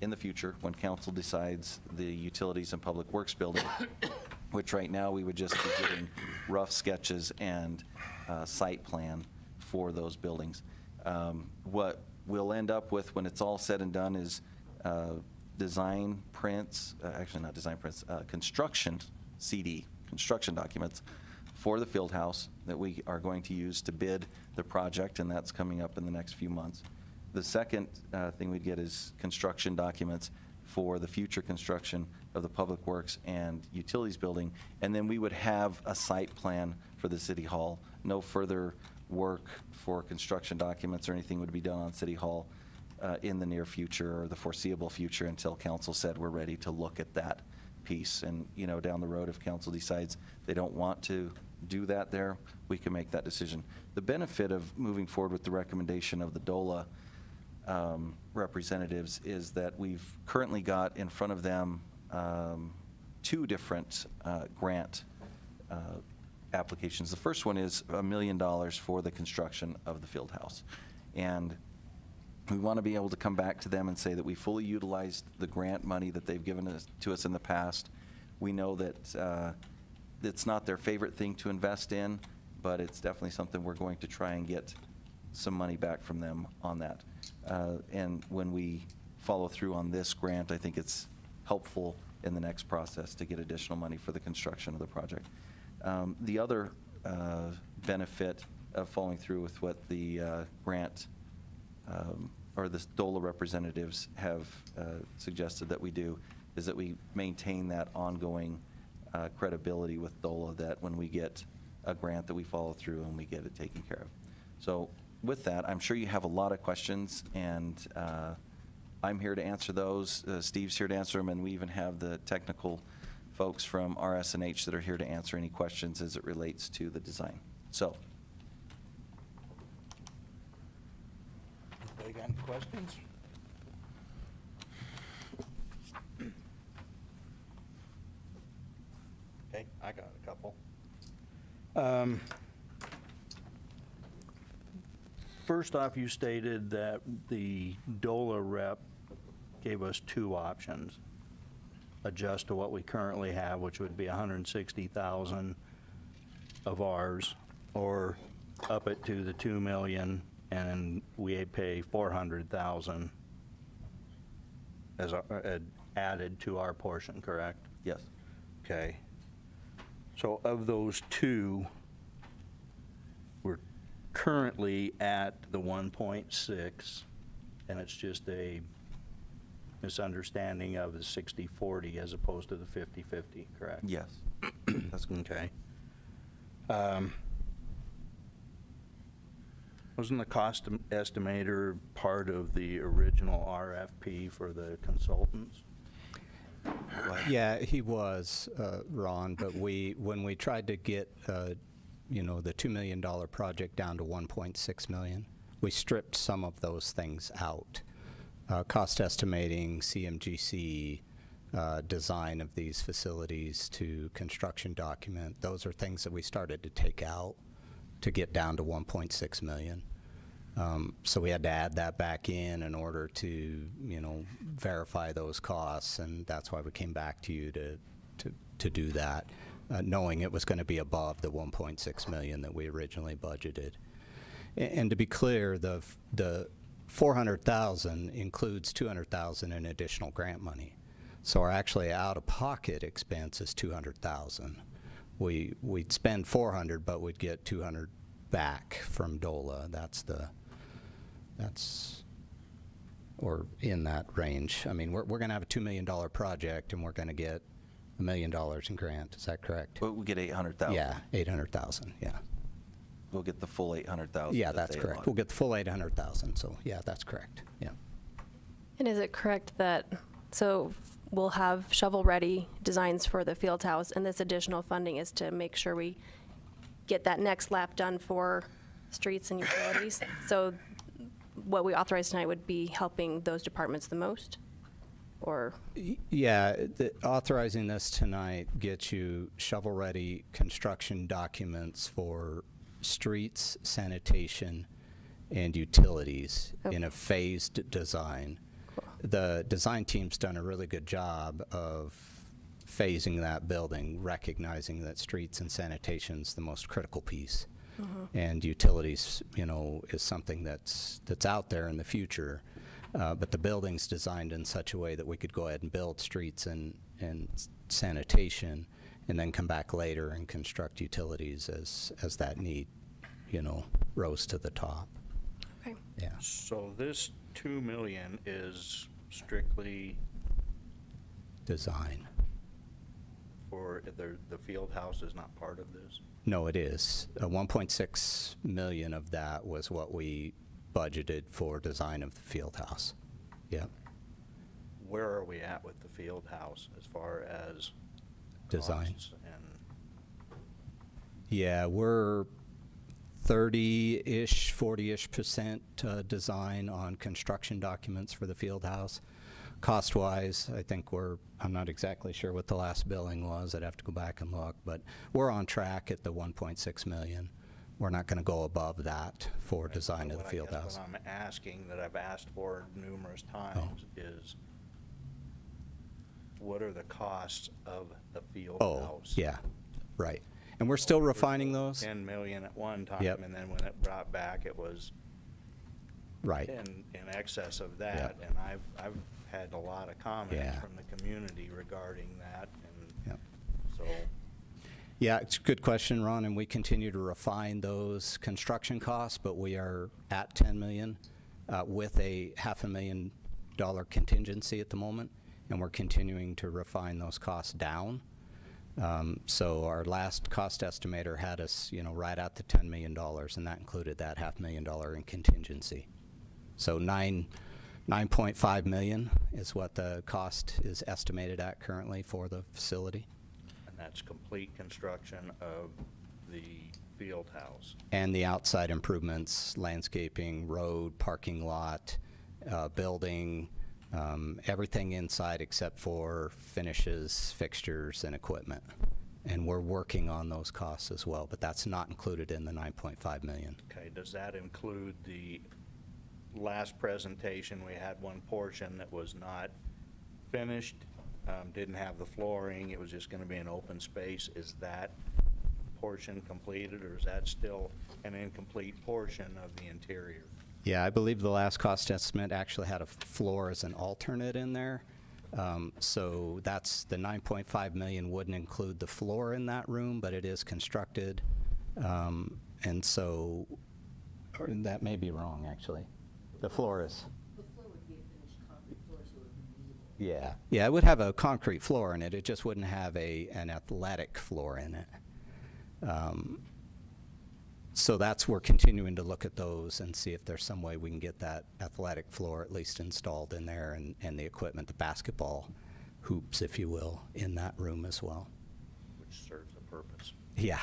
in the future when council decides the utilities and public works building, which right now we would just be getting rough sketches and uh, site plan for those buildings. Um, What we'll end up with when it's all said and done is uh, design prints, uh, actually not design prints, uh, construction CD, construction documents for the field house that we are going to use to bid the project, and that's coming up in the next few months. The second uh, thing we'd get is construction documents for the future construction of the Public Works and Utilities Building, and then we would have a site plan for the City Hall. No further work for construction documents or anything would be done on City Hall uh, in the near future or the foreseeable future until council said we're ready to look at that piece. And, you know, down the road, if council decides they don't want to do that there, we can make that decision. The benefit of moving forward with the recommendation of the DOLA um, representatives is that we've currently got in front of them um, two different uh, grant uh, applications. The first one is a million dollars for the construction of the field house. And we want to be able to come back to them and say that we fully utilized the grant money that they've given us, to us in the past. We know that uh, it's not their favorite thing to invest in, but it's definitely something we're going to try and get some money back from them on that. Uh, And when we follow through on this grant, I think it's helpful in the next process to get additional money for the construction of the project. Um, The other uh, benefit of following through with what the uh, grant um, or the DOLA representatives have uh, suggested that we do, is that we maintain that ongoing uh, credibility with DOLA, that when we get a grant, that we follow through and we get it taken care of. So with that, I'm sure you have a lot of questions, and uh, I'm here to answer those. Uh, Steve's here to answer them, and we even have the technical folks from RSNH that are here to answer any questions as it relates to the design. So, They got any questions? Okay, I got a couple. Um, First off, you stated that the DOLA rep gave us two options. Adjust to what we currently have, which would be 160,000 of ours, or up it to the 2 million, and we pay 400,000 as, a- uh, added to our portion, correct? yes. Okay. So of those two, currently at the 1.6, and it's just a misunderstanding of the 60/40 as opposed to the 50/50, correct? Yes. That's Okay. Um, Wasn't the cost estimator part of the original RFP for the consultants? Yeah, he was, uh, Ron, but we, when we tried to get, uh, you know, the $2 million project down to 1.6 million, we stripped some of those things out. Uh, Cost estimating, CMGC, uh, design of these facilities to construction document, those are things that we started to take out to get down to 1.6 million. Um, So we had to add that back in in order to, you know, verify those costs, and that's why we came back to you to, to, to do that, uh, knowing it was going to be above the 1.6 million that we originally budgeted. A- And to be clear, the, the 400,000 includes 200,000 in additional grant money. So our actually out-of-pocket expense is 200,000. We, we'd spend 400, but we'd get 200 back from DOLA. That's the, that's, or in that range. I mean, we're, we're going to have a $2 million project, and we're going to get a million dollars in grant. Is that correct? But we get 800,000. Yeah, 800,000, yeah. We'll get the full 800,000. Yeah, that that's correct. allotted. We'll get the full 800,000, so yeah, that's correct, yeah. And is it correct that, so we'll have shovel-ready designs for the field house, and this additional funding is to make sure we get that next lap done for streets and utilities? So what we authorize tonight would be helping those departments the most? Or, Yeah, the- authorizing this tonight gets you shovel-ready construction documents for streets, sanitation, and utilities oh. in a phased design. The design team's done a really good job of phasing that building, recognizing that streets and sanitation's the most critical piece. Mm-hmm. And utilities, you know, is something that's, that's out there in the future. Uh, But the building's designed in such a way that we could go ahead and build streets and, and sanitation, and then come back later and construct utilities as, as that need, you know, rose to the top. okay. Yeah. So this 2 million is strictly Design. for, the, the field house is not part of this? No, it is. Uh, 1.6 million of that was what we budgeted for design of the field house. Yep, Where are we at with the field house as far as design. Yeah, we're 30-ish, 40-ish percent uh, design on construction documents for the field house. Cost-wise, I think we're, I'm not exactly sure what the last billing was. I'd have to go back and look, but we're on track at the 1.6 million. We're not going to go above that for design of the field house. What I'm asking, that I've asked for numerous oh. times, is what are the costs of the field Oh, house? yeah, right. And we're still refining those? 10 million at one time, Yep. and then when it brought back, it was Right. in, in excess of that. And I've, I've had a lot of comments Yeah. from the community regarding that, and Yep. so, Yeah, it's a good question, Ron, and we continue to refine those construction costs, but we are at 10 million uh, with a half a million dollar contingency at the moment, and we're continuing to refine those costs down. Um, So our last cost estimator had us, you know, right at the $10 million, and that included that half million dollar in contingency. So nine, 9.5 million is what the cost is estimated at currently for the facility. That's complete construction of the field house. and the outside improvements, landscaping, road, parking lot, uh, building, um, everything inside except for finishes, fixtures, and equipment. And we're working on those costs as well, but that's not included in the 9.5 million. Okay, does that include the last presentation, we had one portion that was not finished, um, didn't have the flooring, it was just gonna be an open space, is that portion completed, or is that still an incomplete portion of the interior? Yeah, I believe the last cost estimate actually had a floor as an alternate in there. Um, So that's, the 9.5 million wouldn't include the floor in that room, but it is constructed. Um, And so that may be wrong, actually. The floor is. Yeah. Yeah, it would have a concrete floor in it. It just wouldn't have a, an athletic floor in it. Um, so that's, we're continuing to look at those and see if there's some way we can get that athletic floor at least installed in there and, and the equipment, the basketball hoops, if you will, in that room as well. Which serves a purpose. Yeah.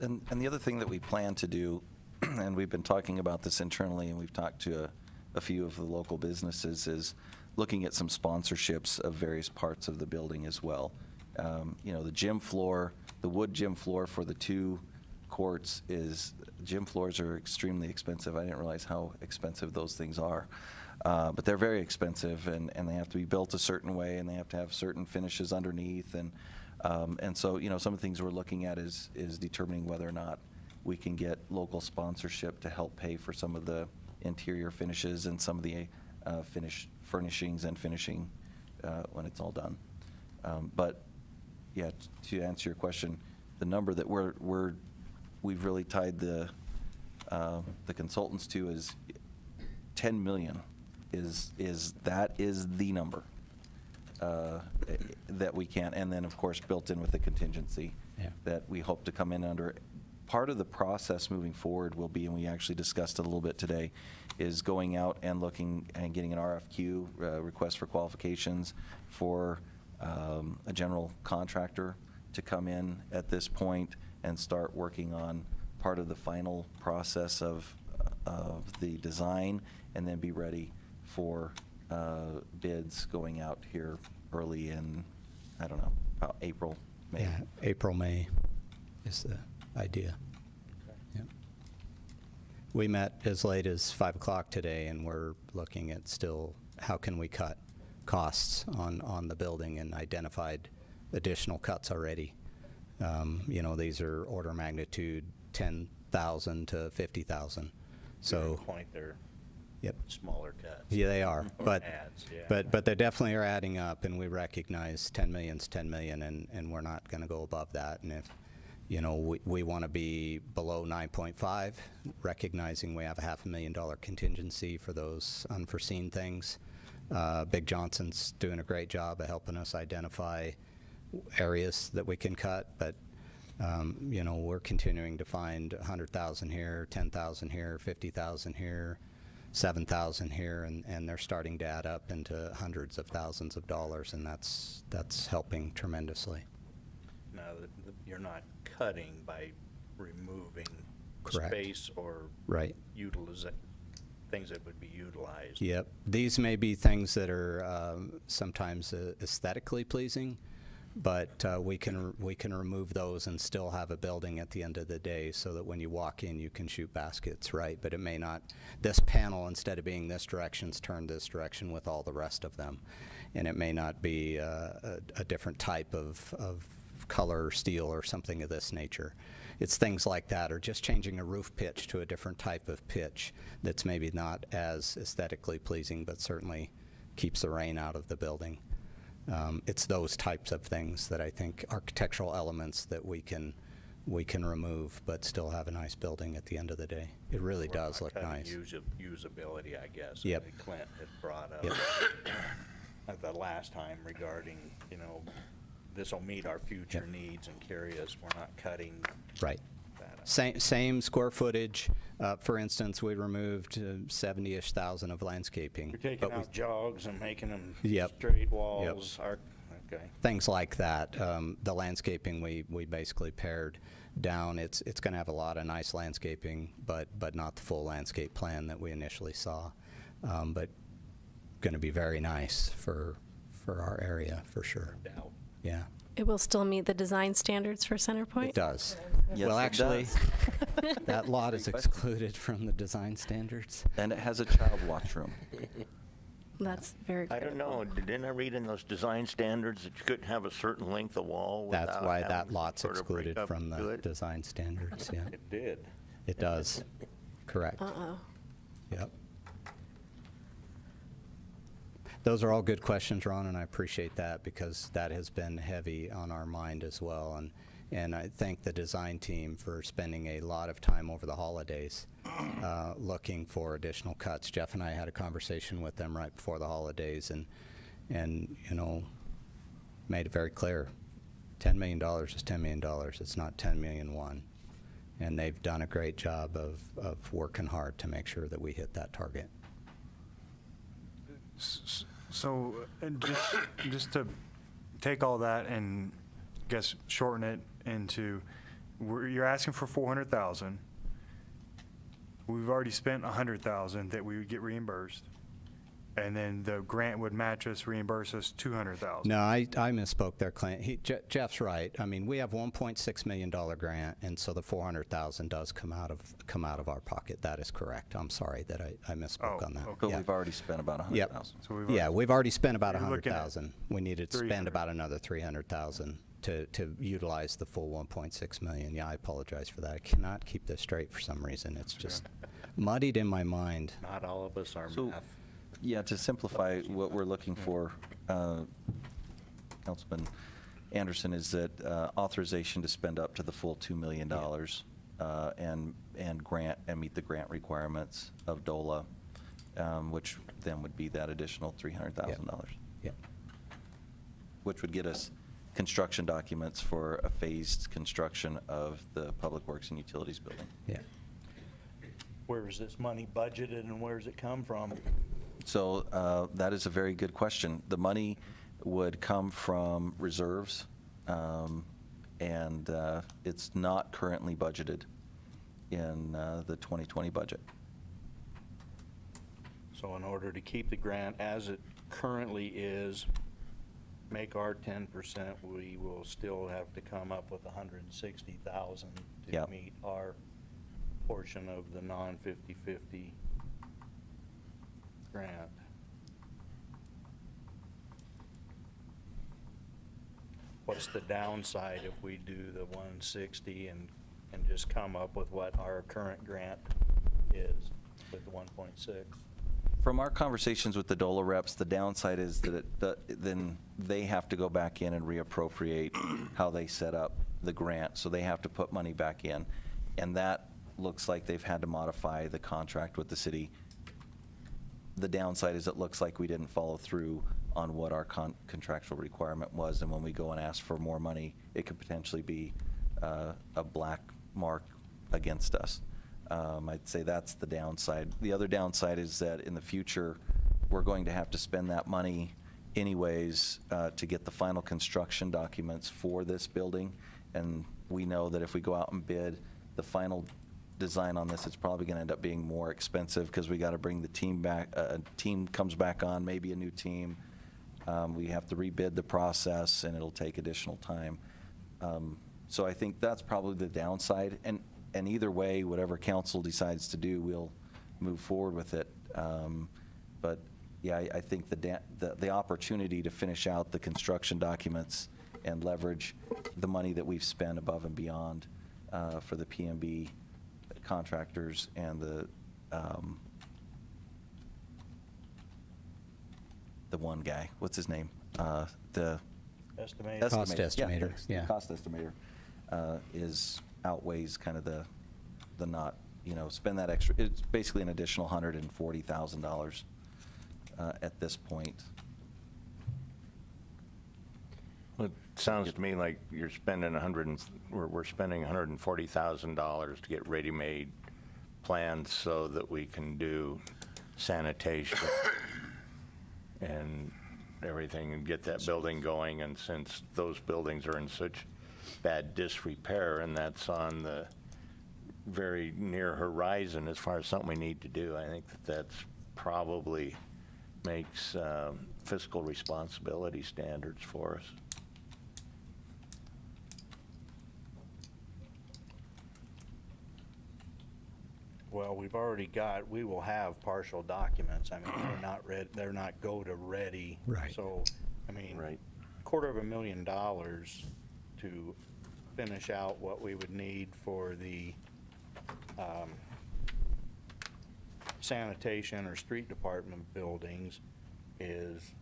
And, and the other thing that we plan to do, and we've been talking about this internally, and we've talked to a, a few of the local businesses, is looking at some sponsorships of various parts of the building as well. Um, you know, the gym floor, the wood gym floor for the two courts is, gym floors are extremely expensive. I didn't realize how expensive those things are. Uh, but they're very expensive, and, and they have to be built a certain way, and they have to have certain finishes underneath, and um, and so you know some of the things we're looking at is is determining whether or not we can get local sponsorship to help pay for some of the interior finishes and some of the uh, finish furnishings and finishing uh, when it's all done. Um, but yeah, t- to answer your question, the number that we're we're we've really tied the uh, the consultants to is 10 million is is that is the number uh, that we can and then of course built in with the contingency Yeah. that we hope to come in under part of the process moving forward will be and we actually discussed it a little bit today is going out and looking and getting an RFQ uh, request for qualifications for um, a general contractor to come in at this point and start working on part of the final process of, of the design and then be ready for uh, bids going out here early in, I don't know, about April, May. Yeah, April, May is the idea. Yep. We met as late as 5 o'clock today, and we're looking at still, how can we cut costs on, on the building and identified additional cuts already. Um, You know, these are order magnitude 10,000 to 50,000. So. Point, they're Yep. smaller cuts. Yeah, they are, but, adds, yeah. but, but they definitely are adding up, and we recognize 10 million is 10 million, and, and we're not going to go above that. And if, you know, we, we want to be below 9.5, recognizing we have a half a million dollar contingency for those unforeseen things. Uh, Big Johnson's doing a great job of helping us identify areas that we can cut, but, um, you know, we're continuing to find 100,000 here, 10,000 here, 50,000 here, 7,000 here, and, and they're starting to add up into hundreds of thousands of dollars, and that's, that's helping tremendously. The- you're not cutting by removing Correct. space or Right. utilize, things that would be utilized. Yep. These may be things that are um, sometimes uh, aesthetically pleasing, but uh, we can we can remove those and still have a building at the end of the day, so that when you walk in, you can shoot baskets, right? But it may not. This panel, instead of being this direction, is turned this direction with all the rest of them, and it may not be uh, a, a different type of of color, steel, or something of this nature. It's things like that, or just changing a roof pitch to a different type of pitch that's maybe not as aesthetically pleasing, but certainly keeps the rain out of the building. Um, it's those types of things that I think architectural elements that we can we can remove, but still have a nice building at the end of the day. It really We're does look nice. usa- Usability, I guess. Yep. Clint had brought up Yep. at the last time regarding, you know, this will meet our future needs and carry us. We're not cutting Right. Same, same square footage. Uh, for instance, we removed uh, 70-ish thousand of landscaping. You're taking but we- out jogs and making them Yep. straight walls. Arc- Okay. things like that. Um, the landscaping we, we basically pared down. It's it's going to have a lot of nice landscaping, but but not the full landscape plan that we initially saw. Um, but going to be very nice for for our area for sure. Doubt. Yeah, It will still meet the design standards for Centerpoint? it does. Yes, well, actually, does. that lot is excluded from the design standards. And it has a child watch room. That's very I don't know, didn't I read in those design standards that you couldn't have a certain length of wall That's why that lot's excluded from the it? design standards. Yeah, It did. it does. Correct. Uh-oh. Yep. Those are all good questions, Ron, and I appreciate that because that has been heavy on our mind as well. And, And I thank the design team for spending a lot of time over the holidays uh, looking for additional cuts. Jeff and I had a conversation with them right before the holidays and, and, you know, made it very clear. $10 million is $10 million. It's not 10 million one. And they've done a great job of, of working hard to make sure that we hit that target. So, and just, just to take all that and guess shorten it into, you're asking for four hundred thousand. We've already spent a hundred thousand that we would get reimbursed. And then the grant would match us, reimburse us two hundred thousand. No, I, I misspoke there, Clint. He, Je- Jeff's right. I mean, we have $1.6 million grant, and so the 400,000 does come out of, come out of our pocket. That is correct. I'm sorry that I, I misspoke Oh, on that. okay. But Yeah. we've already spent about a hundred Yep. So we've Yeah, we've already spent about You're looking at 100,000. We need to spend about another 300,000 to, to utilize the full 1.6 million. Yeah, I apologize for that. I cannot keep this straight for some reason. It's just muddied in my mind. Not all of us are So- math. Yeah, to simplify what we're looking for, uh, Councilman Anderson, is that uh, authorization to spend up to the full $2 million uh, and, and grant, and meet the grant requirements of DOLA, um, which then would be that additional $300,000. Yep. Which would get us construction documents for a phased construction of the Public Works and Utilities Building. Yeah. Where is this money budgeted and where does it come from? So uh, that is a very good question. The money would come from reserves, um, and uh, it's not currently budgeted in uh, the 2020 budget. So in order to keep the grant as it currently is, make our 10%, we will still have to come up with 160,000 to yep. meet our portion of the non-50-50 grand. What's the downside if we do the 160 and, and just come up with what our current grant is with the 1.6? From our conversations with the DOLA reps, the downside is that it, the, then they have to go back in and reappropriate how they set up the grant, so they have to put money back in. And that looks like they've had to modify the contract with the city the downside is it looks like we didn't follow through on what our con- contractual requirement was, and when we go and ask for more money, it could potentially be uh, a black mark against us. Um, I'd say that's the downside. The other downside is that in the future, we're going to have to spend that money anyways uh, to get the final construction documents for this building. And we know that if we go out and bid, the final design on this, it's probably going to end up being more expensive because we got to bring the team back, uh, a team comes back on, maybe a new team. Um, We have to rebid the process, and it'll take additional time. Um, So I think that's probably the downside. And, and either way, whatever council decides to do, we'll move forward with it. Um, But, yeah, I, I think the, the, the opportunity to finish out the construction documents and leverage the money that we've spent above and beyond uh, for the PMB contractors and the, um, the one guy, what's his name? Uh, The. Estimated. Cost Yeah, estimator, thanks. yeah. Cost estimator uh, is outweighs kind of the, the not, you know, spend that extra, it's basically an additional $140,000 uh, at this point. Well, It sounds to me like you're spending hundred and, we're, we're spending hundred and forty thousand dollars to get ready-made plans so that we can do sanitation and everything and get that building going. And since those buildings are in such bad disrepair and that's on the very near horizon as far as something we need to do, I think that that's probably makes um, fiscal responsibility standards for us. Well, we've already got, we will have partial documents. I mean, they're not read, they're not go-to ready. Right. So, I mean. Right. Quarter of a million dollars to finish out what we would need for the um, sanitation or street department buildings is,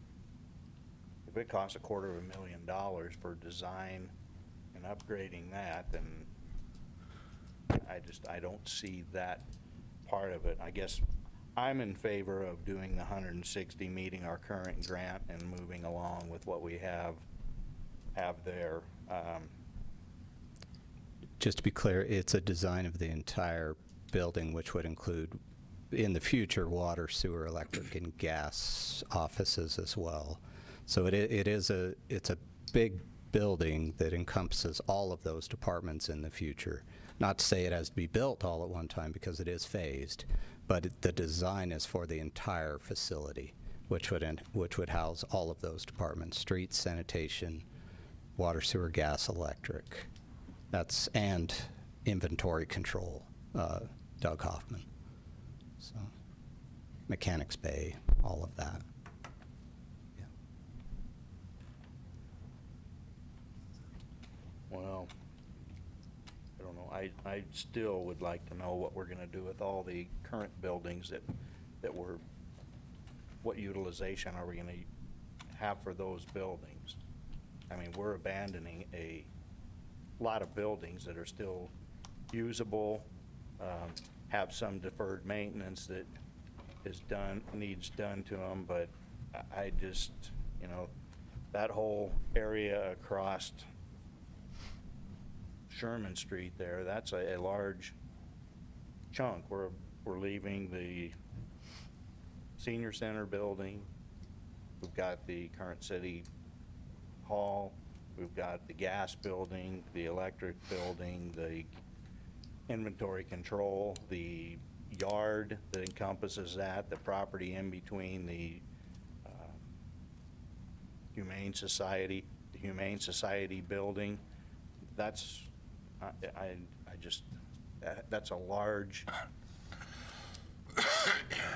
if it costs a quarter of a million dollars for design and upgrading that, then I just, I don't see that part of it. I guess I'm in favor of doing the hundred and sixty, meeting our current grant and moving along with what we have, have there. Um, Just to be clear, it's a design of the entire building, which would include, in the future, water, sewer, electric, and gas offices as well. So it, it is a, it's a big building that encompasses all of those departments in the future. Not to say it has to be built all at one time, because it is phased, but it- the design is for the entire facility, which would, en- which would house all of those departments, streets, sanitation, water, sewer, gas, electric. That's, and inventory control, uh, Doug Hoffman. So, Mechanics Bay, all of that. Know, I, I still would like to know what we're gonna do with all the current buildings that, that were, what utilization are we gonna have for those buildings? I mean, we're abandoning a lot of buildings that are still usable, um, have some deferred maintenance that is done, needs done to them, but I just, you know, that whole area across Sherman Street there, that's a, a large chunk. We're, we're leaving the senior center building. We've got the current city hall. We've got the gas building, the electric building, the inventory control, the yard that encompasses that, the property in between the uh, Humane Society, the Humane Society building. That's, I, I, I just, that- that's a large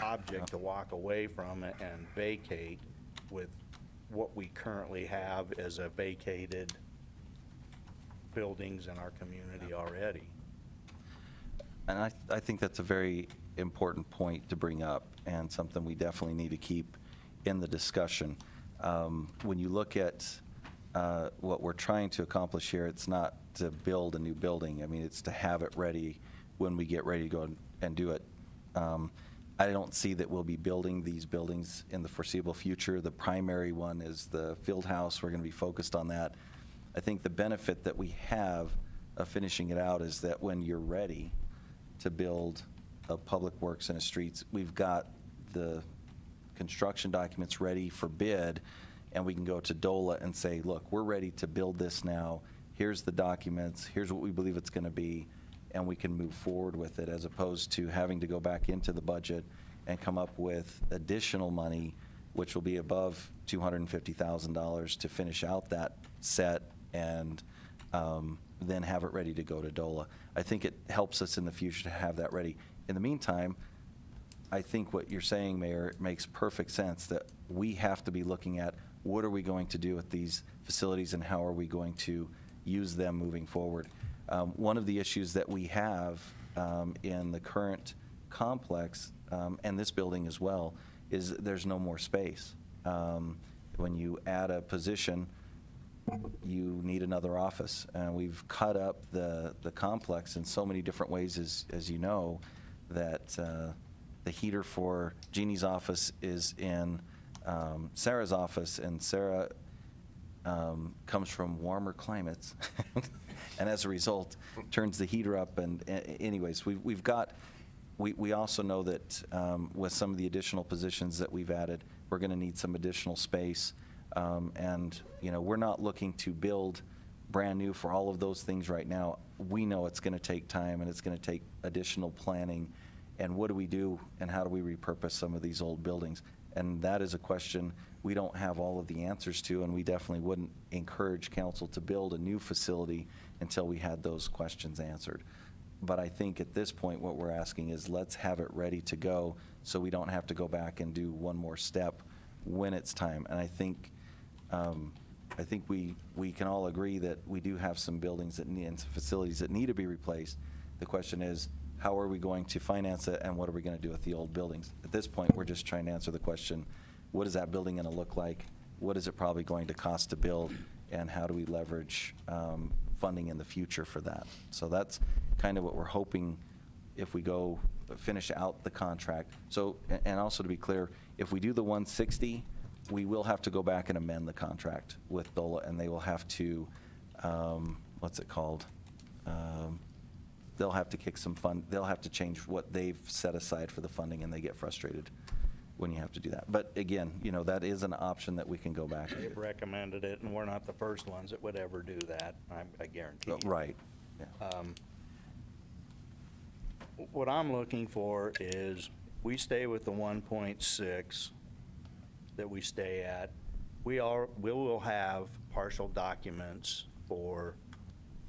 object to walk away from and vacate with what we currently have as a vacated buildings in our community already. And I, I think that's a very important point to bring up and something we definitely need to keep in the discussion. Um, When you look at uh, what we're trying to accomplish here, it's not to build a new building. I mean, it's to have it ready when we get ready to go and- do it. Um, I don't see that we'll be building these buildings in the foreseeable future. The primary one is the field house. We're going to be focused on that. I think the benefit that we have of finishing it out is that when you're ready to build a public works and a streets, we've got the construction documents ready for bid, and we can go to DOLA and say, look, we're ready to build this now. Here's the documents, here's what we believe it's going to be, and we can move forward with it, as opposed to having to go back into the budget and come up with additional money, which will be above $250,000 to finish out that set and um, then have it ready to go to DOLA. I think it helps us in the future to have that ready. In the meantime, I think what you're saying, Mayor, makes perfect sense, that we have to be looking at what are we going to do with these facilities and how are we going to use them moving forward. Um, One of the issues that we have um, in the current complex, um, and this building as well, is there's no more space. Um, When you add a position, you need another office. And we've cut up the, the complex in so many different ways, as, as you know, that uh, the heater for Jeannie's office is in um, Sarah's office, and Sarah um, comes from warmer climates. and as a result, turns the heater up. And a- anyways, we've, we've got, we, we also know that um, with some of the additional positions that we've added, we're going to need some additional space. Um, and, you know, we're not looking to build brand new for all of those things right now. We know it's going to take time and it's going to take additional planning. And what do we do and how do we repurpose some of these old buildings? And that is a question we don't have all of the answers to, and we definitely wouldn't encourage council to build a new facility until we had those questions answered. But I think at this point, what we're asking is let's have it ready to go so we don't have to go back and do one more step when it's time. And I think, um, I think we, we can all agree that we do have some buildings that need, and some facilities that need to be replaced. The question is, how are we going to finance it and what are we going to do with the old buildings? At this point, we're just trying to answer the question, what is that building going to look like? What is it probably going to cost to build? And how do we leverage um, funding in the future for that. So that's kind of what we're hoping if we go finish out the contract. So, and also to be clear, if we do the 160, we will have to go back and amend the contract with DOLA, and they will have to, um, what's it called? Um, They'll have to kick some fund, they'll have to change what they've set aside for the funding, and they get frustrated when you have to do that. But again, you know, that is an option that we can go back. and They've recommended it, and we're not the first ones that would ever do that, I I guarantee you. Right, yeah. Um, What I'm looking for is, we stay with the 1.6 that we stay at. We are, we will have partial documents for,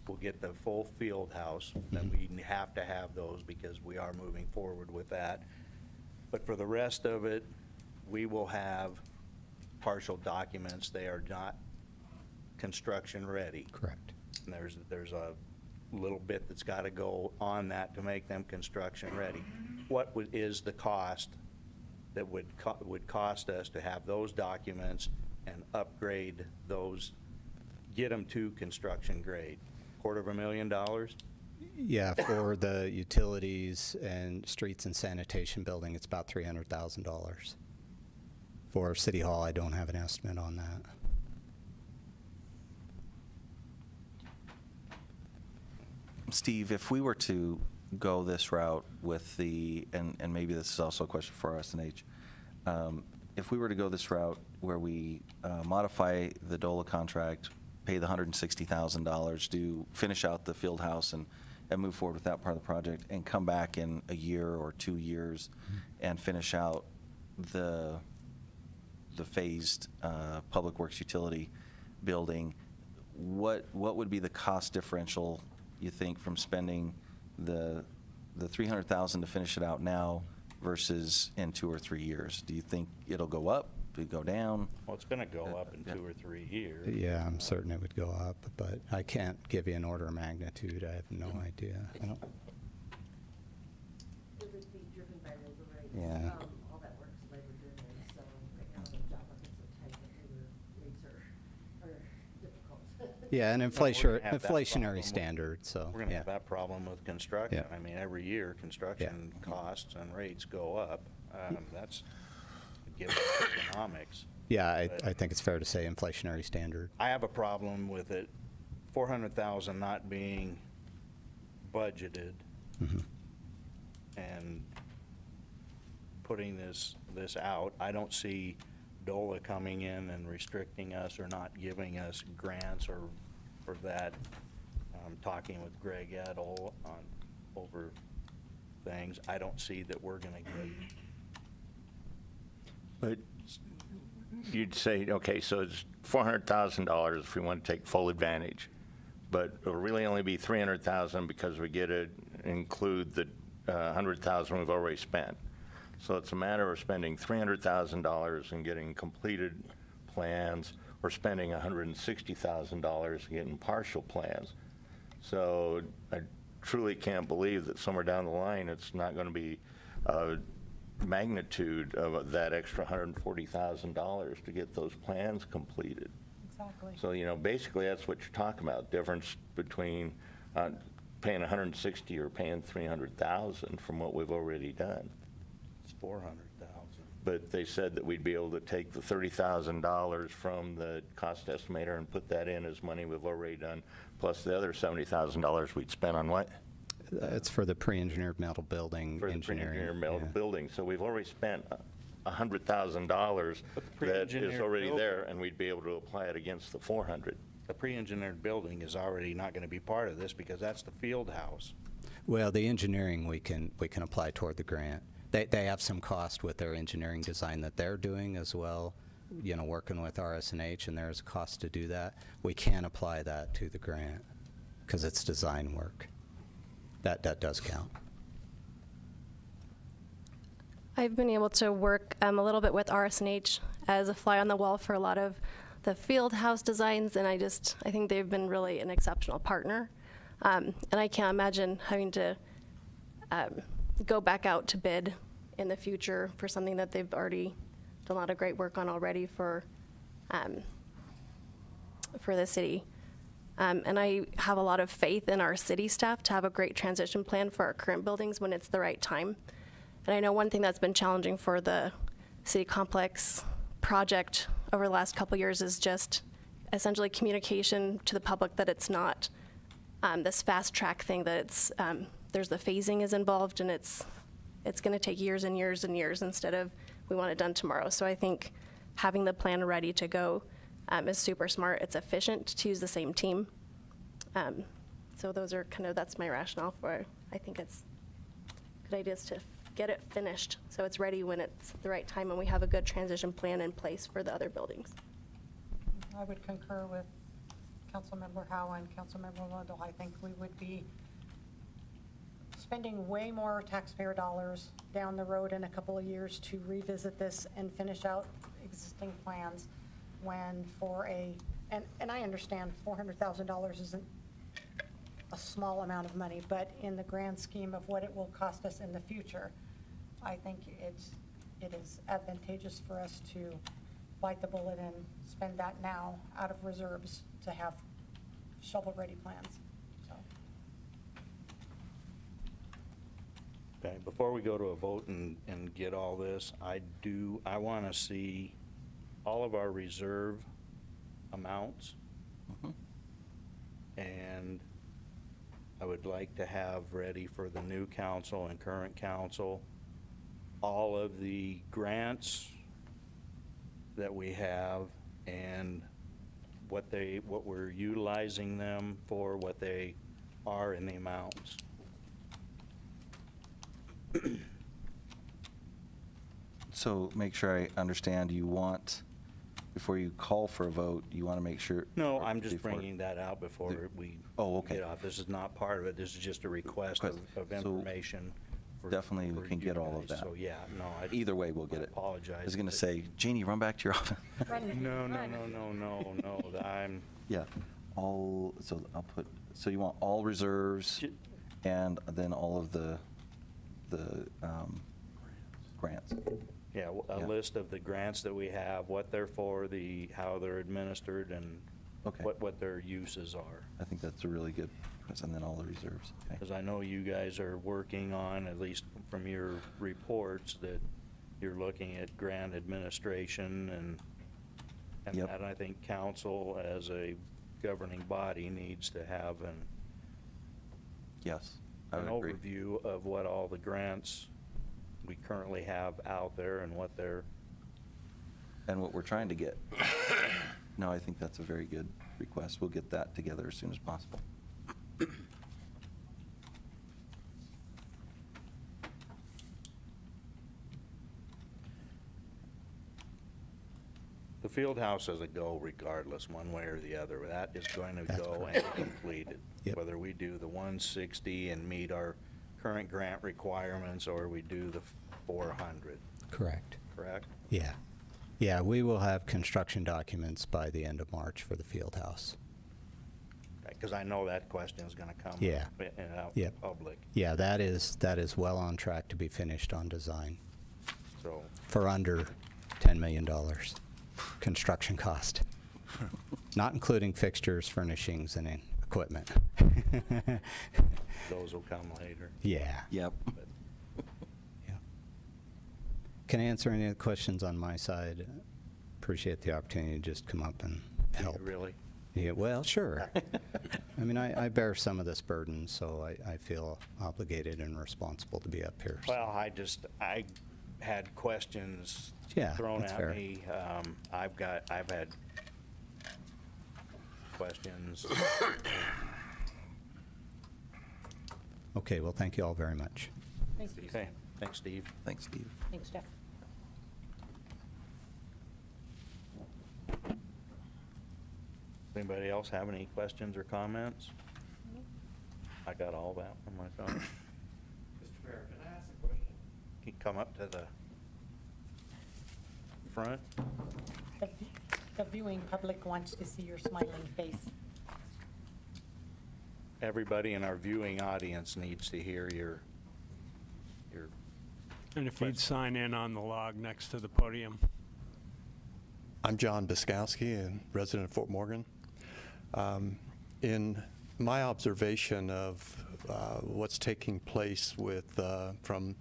we'll get the full field house, that we mm-hmm. have to have those because we are moving forward with that. But for the rest of it, we will have partial documents. They are not construction ready. Correct. And there's, there's a little bit that's got to go on that to make them construction ready. What would, is the cost that would, co- would cost us to have those documents and upgrade those, get them to construction grade? Quarter of a million dollars? Yeah, for the utilities and streets and sanitation building, it's about $300,000. For City Hall, I don't have an estimate on that. Steve, if we were to go this route with the, and, and maybe this is also a question for RS&H, um, if we were to go this route where we uh, modify the DOLA contract, pay the $160,000, do, finish out the field house and, and move forward with that part of the project, and come back in a year or two years and finish out the, the phased uh, Public Works Utility building, what, what would be the cost differential, you think, from spending the, the 300,000 to finish it out now versus in two or three years? Do you think it'll go up, do it go down? Well, it's going to go up in two or three years. Yeah, I'm certain it would go up, but I can't give you an order of magnitude. I have no idea. I don't, It would be driven by labor rates. Yeah. Um, All that work is labor driven, so right now the job market's so tight that labor rates are, are difficult. yeah, an inflation, gonna have inflationary with- standard, so, We're going to yeah. have that problem with construction. Yeah. I mean, every year, construction costs and rates go up. Um, That's given economics. Yeah, I, I think it's fair to say inflationary standard. I have a problem with it, 400,000 not being budgeted Mhm. and putting this, this out. I don't see DOLA coming in and restricting us or not giving us grants or, or that. I'm talking with Greg Edel on, over things. I don't see that we're gonna get But you'd say, okay, so it's $400,000 if we want to take full advantage, but it'll really only be 300,000 because we get to include the uh, 100,000 we've already spent. So it's a matter of spending $300,000 and getting completed plans, or spending $160,000 and getting partial plans. So I truly can't believe that somewhere down the line, it's not going to be a magnitude of that extra $140,000 to get those plans completed. Exactly. So, you know, basically, that's what you're talking about, difference between uh, paying 160 or paying 300,000 from what we've already done. It's 400,000. But they said that we'd be able to take the $30,000 from the cost estimator and put that in as money we've already done, plus the other $70,000 we'd spent on what? It's for the pre-engineered metal building For the pre-engineered metal yeah. building. So we've already spent a $100,000 that is already building- there, and we'd be able to apply it against the 400. The pre-engineered building is already not going to be part of this because that's the field house. Well, the engineering, we can, we can apply toward the grant. They, they have some cost with their engineering design that they're doing as well, you know, working with RS&H, and there's a cost to do that. We can apply that to the grant because it's design work. That, that does count. I've been able to work um, a little bit with RS&H as a fly on the wall for a lot of the field house designs, and I just I think they've been really an exceptional partner. Um, and I can't imagine having to um, go back out to bid in the future for something that they've already done a lot of great work on already for um, for the city. Um, and I have a lot of faith in our city staff to have a great transition plan for our current buildings when it's the right time. And I know one thing that's been challenging for the city complex project over the last couple years is just essentially communication to the public that it's not um, this fast track thing that it's um, there's the phasing is involved and it's it's going to take years and years and years instead of we want it done tomorrow. So I think having the plan ready to go um, is super smart. It's efficient to use the same team. Um, so those are kind of that's my rationale for. I think it's good ideas to get it finished so it's ready when it's the right time and we have a good transition plan in place for the other buildings. I would concur with Councilmember Howe and Councilmember Wendell. I think we would be spending way more taxpayer dollars down the road in a couple of years to revisit this and finish out existing plans when for a, and, and I understand $400,000 isn't a small amount of money, but in the grand scheme of what it will cost us in the future, I think it's, it is advantageous for us to bite the bullet and spend that now out of reserves to have shovel-ready plans. Okay, before we go to a vote and, and get all this, I do, I want to see all of our reserve amounts. Mm-hmm. And I would like to have ready for the new council and current council, all of the grants that we have and what they, what we're utilizing them for, what they are in the amounts. So make sure I understand, you want, before you call for a vote, you want to make sure. No, I'm just before- bringing that out before we Oh, okay. get off. This is not part of it. This is just a request of, of So information. for- Definitely, we for can you get all of guys. that. So, yeah, no, I. Either way, we'll get I it. apologize, I was going to but- say, Jeannie, run back to your office. No, no, no, no, no, no, I'm, Yeah, all, so I'll put, so you want all reserves and then all of the, the um, grants? Yeah, a Yeah. list of the grants that we have, what they're for, the, how they're administered, and Okay. what, what their uses are. I think that's a really good, and then all the reserves, okay? Because I know you guys are working on, at least from your reports, that you're looking at grant administration and, and Yep. that I think council as a governing body needs to have an, Yes, I an would agree. overview of what all the grants we currently have out there and what they're, And what we're trying to get. No, I think that's a very good request. We'll get that together as soon as possible. the field house is a go regardless, one way or the other. That is going to go and be completed. Yep. Whether we do the 160 and meet our current grant requirements, or we do the 400, Correct. correct? Yeah. Yeah, we will have construction documents by the end of March for the field house. Because I know that question is going to come. Yeah. up in- Out in Yep. public, Yeah, that is, that is well on track to be finished on design so. for under $10 million construction cost, not including fixtures, furnishings, and in- equipment. Those will come later. Yeah. Yep. Yeah. Can I answer any of the questions on my side? Appreciate the opportunity to just come up and help. Really? Yeah, well, sure. I mean, I, I bear some of this burden, so I, I feel obligated and responsible to be up here. so- Well, I just, I had questions Yeah, thrown at fair. me. Um, I've got, I've had questions. Okay, well, thank you all very much. Thank you. Okay, thanks, Steve. Thanks, Steve. Thanks, Jeff. Anybody else have any questions or comments? I got all that on my phone. Mr. Mayor, can I ask a question? Can you come up to the front? The the viewing public wants to see your smiling face. Everybody in our viewing audience needs to hear your, your, And if you'd sign in on the log next to the podium. I'm John Biskowski, a resident of Fort Morgan. Um, in my observation of uh, what's taking place with, uh, from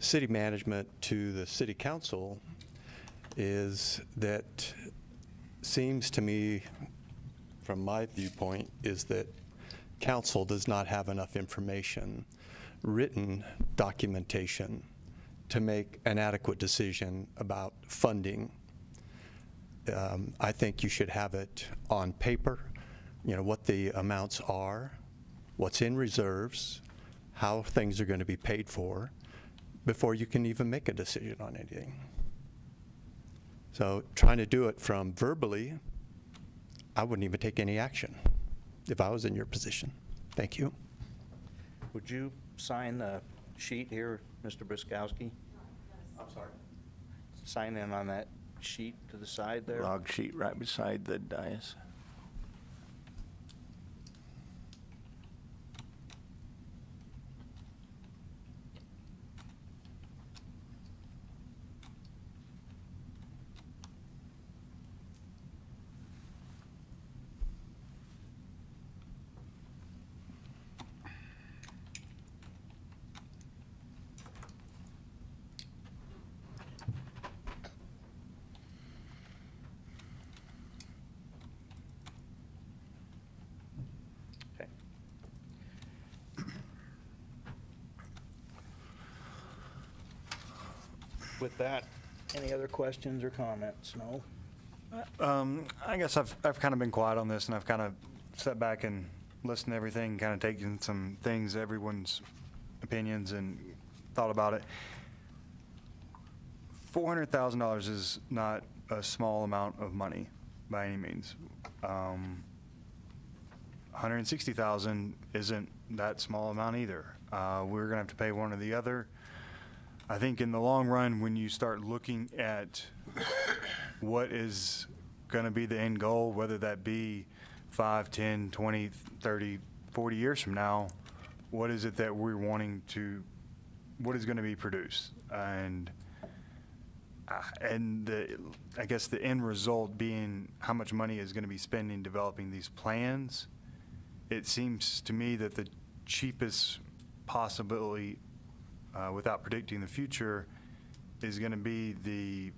city management to the city council, is that seems to me, from my viewpoint, is that council does not have enough information, written documentation, to make an adequate decision about funding. Um, I think you should have it on paper, you know, what the amounts are, what's in reserves, how things are going to be paid for, before you can even make a decision on anything. So trying to do it from verbally, I wouldn't even take any action if I was in your position. Thank you. Would you sign the sheet here, Mr. Briskowski? I'm sorry? Sign in on that sheet to the side there? Log sheet right beside the dais. With that, any other questions or comments? No? Um, I guess I've, I've kind of been quiet on this and I've kind of sat back and listened to everything, kind of taken some things, everyone's opinions and thought about it. $400,000 is not a small amount of money by any means. Um, 160,000 isn't that small amount either. Uh, we're gonna have to pay one or the other. I think in the long run, when you start looking at what is gonna be the end goal, whether that be 5, 10, 20, 30, 40 years from now, what is it that we're wanting to, what is gonna be produced? And, uh, and the, I guess the end result being how much money is gonna be spending developing these plans it seems to me that the cheapest possibility, uh, without predicting the future, is going to be the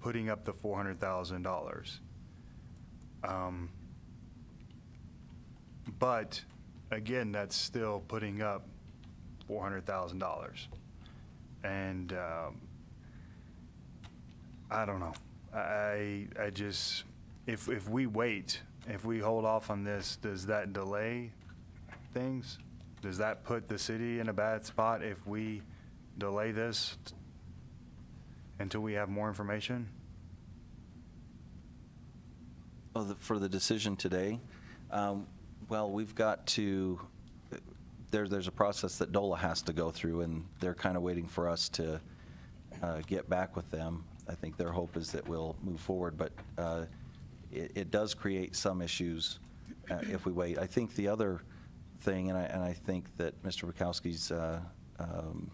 putting up the four hundred thousand dollars. Um, but again, that's still putting up four hundred thousand dollars, and um, I don't know. I I just if if we wait, if we hold off on this, does that delay things? Does that put the city in a bad spot if we delay this until we have more information? Oh, the- for the decision today, um, well, we've got to, there, there's a process that DOLA has to go through, and they're kind of waiting for us to uh, get back with them. I think their hope is that we'll move forward, but uh, it, it does create some issues uh, if we wait. I think the other thing, and I, and I think that Mr. Bukowski's uh, um,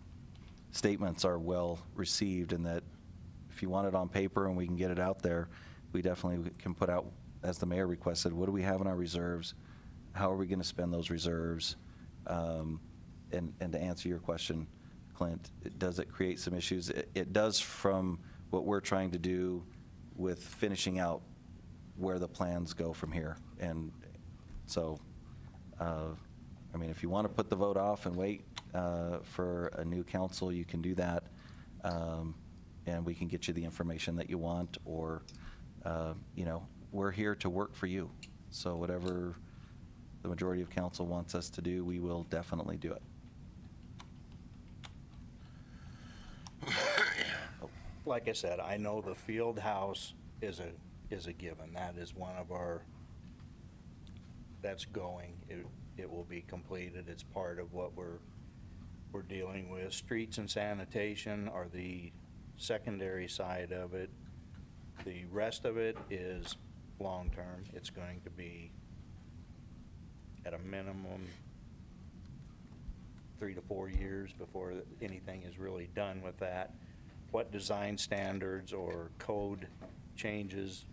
statements are well received, and that if you want it on paper and we can get it out there, we definitely can put out, as the mayor requested, what do we have in our reserves? How are we going to spend those reserves? Um, And, and to answer your question, Clint, it- does it create some issues? It, it does from what we're trying to do with finishing out where the plans go from here. And so, uh, I mean, if you want to put the vote off and wait uh, for a new council, you can do that. Um, And we can get you the information that you want, or, uh, you know, we're here to work for you. So whatever the majority of council wants us to do, we will definitely do it. Like I said, I know the field house is a, is a given. That is one of our, that's going. It, it will be completed. It's part of what we're, we're dealing with. Streets and sanitation are the secondary side of it. The rest of it is long-term. It's going to be at a minimum three to four years before anything is really done with that. What design standards or code changes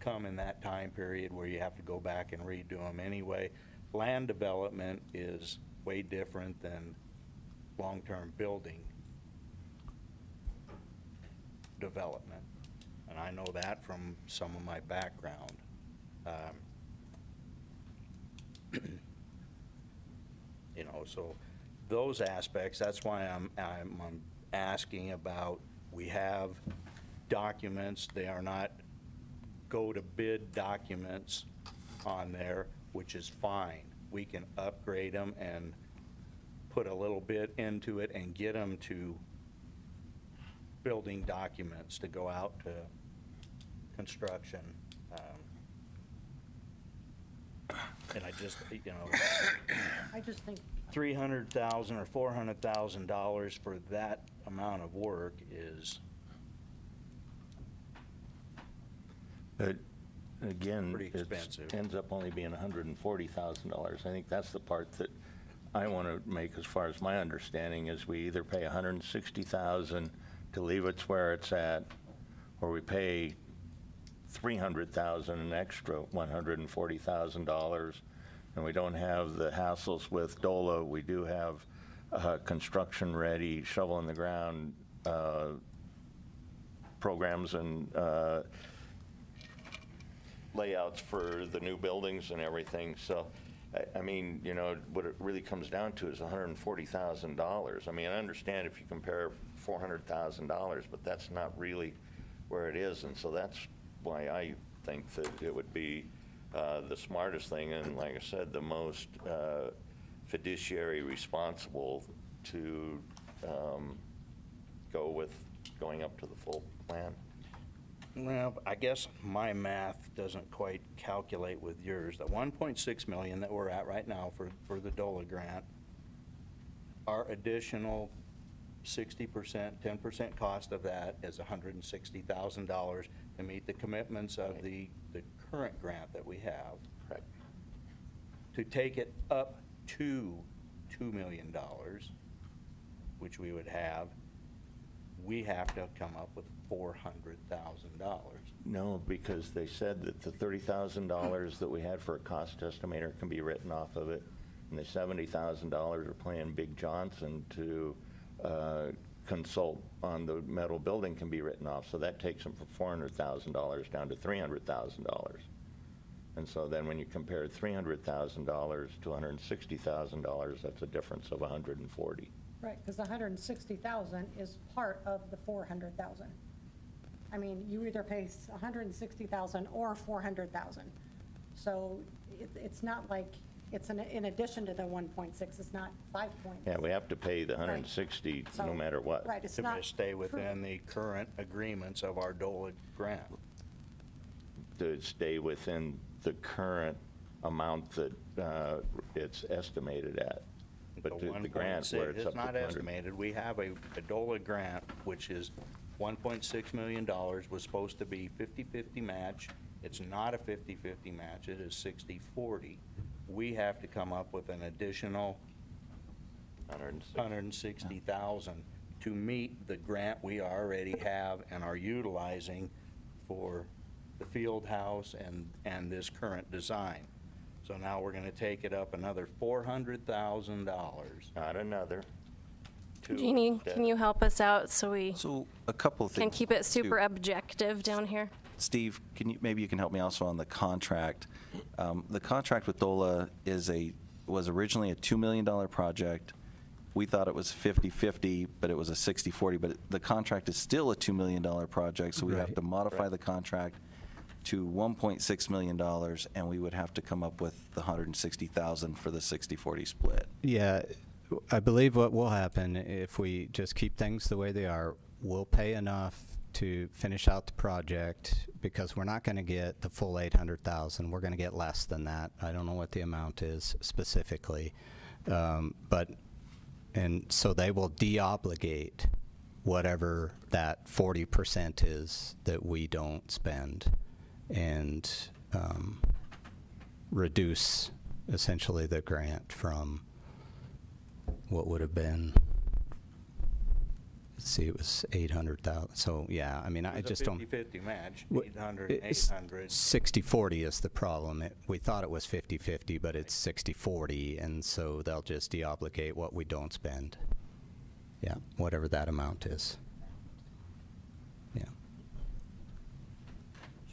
come in that time period where you have to go back and redo them anyway. Land development is way different than long-term building development. And I know that from some of my background. Um, You know, so those aspects, that's why I'm, I'm, I'm asking about, we have documents, they are not go-to-bid documents on there, which is fine. We can upgrade them and put a little bit into it and get them to building documents to go out to construction. um, And I just, you know, I just think, three hundred thousand or four hundred thousand dollars for that amount of work is, But again, Pretty it ends up only being $140,000. I think that's the part that I want to make as far as my understanding is we either pay 160,000 to leave it where it's at, or we pay 300,000, an extra $140,000. And we don't have the hassles with DOLA. We do have uh, construction-ready, shovel in the ground uh, programs and uh, layouts for the new buildings and everything. So, I, I mean, you know, what it really comes down to is $140,000. I mean, I understand if you compare $400,000, but that's not really where it is. And so that's why I think that it would be uh, the smartest thing and, like I said, the most uh, fiduciary responsible to um, go with going up to the full plan. Well, I guess my math doesn't quite calculate with yours. The one point six million that we're at right now for, for the DOLA grant, our additional sixty percent, ten percent cost of that is hundred and sixty thousand dollars to meet the commitments of the, the current grant that we have. Correct. To take it up to two million dollars, which we would have, we have to come up with four hundred thousand dollars. No, because they said that the thirty thousand dollars that we had for a cost estimator can be written off of it, and the seventy thousand dollars are paying Big Johnson to uh, consult on the metal building can be written off, so that takes them from four hundred thousand dollars down to three hundred thousand dollars. And so then when you compare three hundred thousand dollars to hundred and sixty thousand dollars, that's a difference of hundred and forty. Right, because the hundred and sixty thousand is part of the four hundred thousand. I mean, you either pay hundred and sixty thousand or four hundred thousand. So it, it's not like, it's in, in addition to the one point six, it's not five point. Yeah, we have to pay the hundred and sixty no So- matter what. Right, it's To not. stay within the current agreements of our DOLA grant. to stay within the current amount that uh, it's estimated at. But the the grant where 1.6 it's It's not estimated. We have a a DOLA grant, which is $1.6 million, was supposed to be 50/50 match. It's not a 50/50 match, it is 60/40. We have to come up with an additional 160,000 to meet the grant we already have and are utilizing for the field house and, and this current design. So now we're gonna take it up another $400,000. Not another. Two. Jeannie, can you help us out so we So a couple of things. can keep it super too. objective down here? Steve, can you, maybe you can help me also on the contract. Um, The contract with DOLA is a, was originally a $2 million project. We thought it was 50/50, but it was a 60/40, but the contract is still a $2 million project, so we have Right. to modify the contract to $1.6 million, and we would have to come up with the 160,000 for the 60/40 split. Yeah, I believe what will happen if we just keep things the way they are, we'll pay enough to finish out the project because we're not going to get the full 800,000. We're going to get less than that. I don't know what the amount is specifically. Um, but, and so they will deobligate whatever that 40% is that we don't spend and um, reduce essentially the grant from what would have been let's see, it was 800,000. So, yeah, I mean, I just don't. It's a 50/50 match, Wh- 800, it's 800. 60/40 is the problem. It- We thought it was 50/50, but it's 60/40, and so they'll just deobligate what we don't spend. Yeah, whatever that amount is.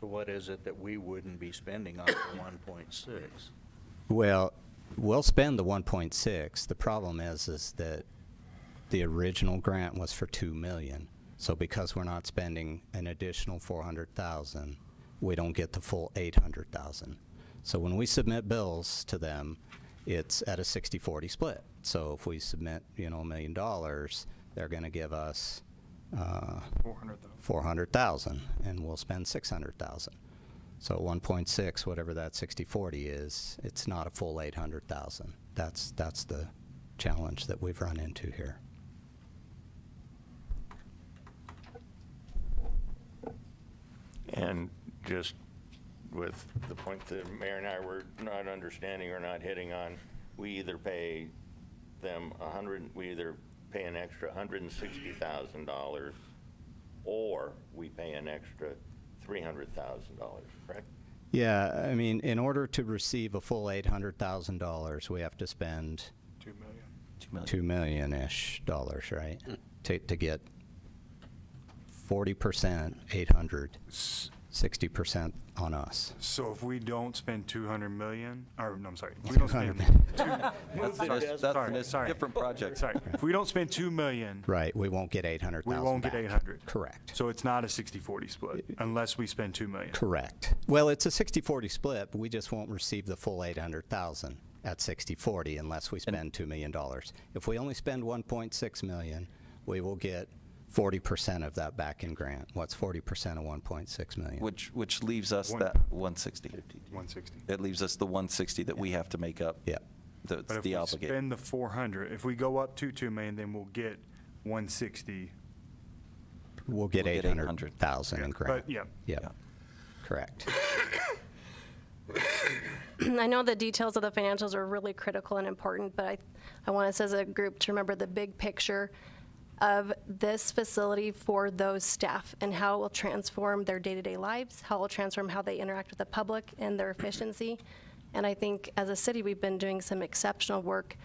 So what is it that we wouldn't be spending on the 1.6? Well, we'll spend the 1.6. The problem is, is that the original grant was for 2 million. So because we're not spending an additional 400,000, we don't get the full 800,000. So when we submit bills to them, it's at a 60-40 split. So if we submit, you know, a million dollars, they're going to give us uh, 400,000. 400,000 and we'll spend 600,000. So 1.6, whatever that 60/40 is, it's not a full 800,000. That's, that's the challenge that we've run into here. And just with the point that Mayor and I were not understanding or not hitting on, we either pay them a hundred, we either pay an extra hundred and sixty thousand dollars, or we pay an extra three hundred thousand dollars, correct? Yeah, I mean, in order to receive a full $800,000, we have to spend 2 million. 2 million. two million-ish dollars, right? Hmm. To, to get 40%, 800, 60% on us. So if we don't spend 200 million, or, no, I'm sorry, we don't spend. 200 two- That's sorry, that's sorry, sorry. different project. Sorry, if we don't spend 2 million, Right, we won't get 800,000 we won't get 800. Correct. So it's not a 60-40 split unless we spend 2 million. Correct. Well, it's a 60-40 split, but we just won't receive the full 800,000 at 60-40 unless we spend $2 million. If we only spend 1.6 million, we will get 40% of that back in grant. What's 40% of 1.6 million? Which, which leaves us One- that 160. 160. It leaves us the 160 that we have to make up. Yeah. That's But if the we obligation. spend the 400, if we go up to 2 million, then we'll get 160. We'll get We'll get 800,000 in grant. But, yeah. Yeah, correct. I know the details of the financials are really critical and important, but I, I want us as a group to remember the big picture of this facility for those staff and how it will transform their day-to-day lives, how it will transform how they interact with the public and their efficiency. And I think as a city, we've been doing some exceptional work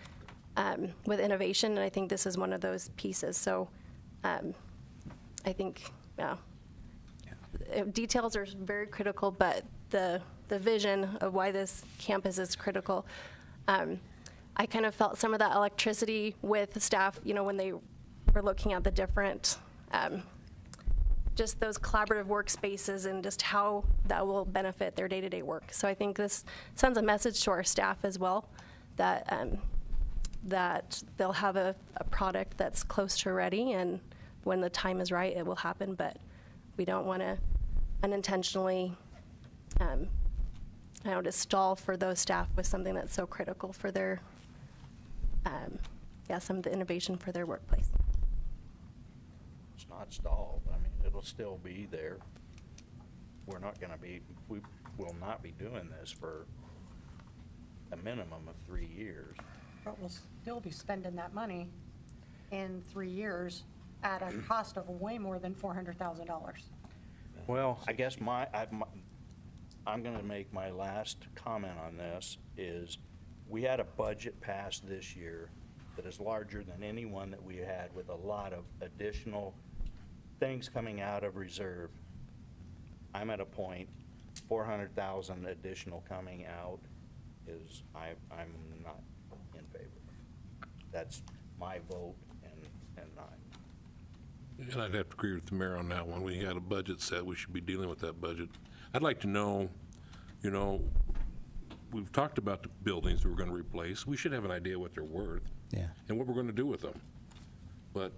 um, with innovation, and I think this is one of those pieces. So um, I think, yeah, uh, details are very critical, but the, the vision of why this campus is critical. Um, I kind of felt some of that electricity with staff, you know, when they were looking at the different, um, just those collaborative workspaces and just how that will benefit their day-to-day work. So I think this sends a message to our staff as well that um, that they'll have a, a product that's close to ready, and when the time is right, it will happen. But we don't want to unintentionally, um, I know, stall for those staff with something that's so critical for their, um, yeah, some of the innovation for their workplace. Not stalled. I mean, it'll still be there. We're not going to be, we will not be doing this for a minimum of three years. But we'll still be spending that money in three years at a cost of way more than $400,000. Well, I guess my, I, my, I'm gonna make my last comment on this, is we had a budget passed this year that is larger than any one that we had with a lot of additional things coming out of reserve. I'm at a point, four hundred thousand additional coming out is, I, I'm not in favor. That's my vote and, and not. And I'd have to agree with the mayor on that one. We had a budget set, we should be dealing with that budget. I'd like to know, you know, we've talked about the buildings that we're gonna replace. We should have an idea what they're worth. Yeah. And what we're gonna do with them. But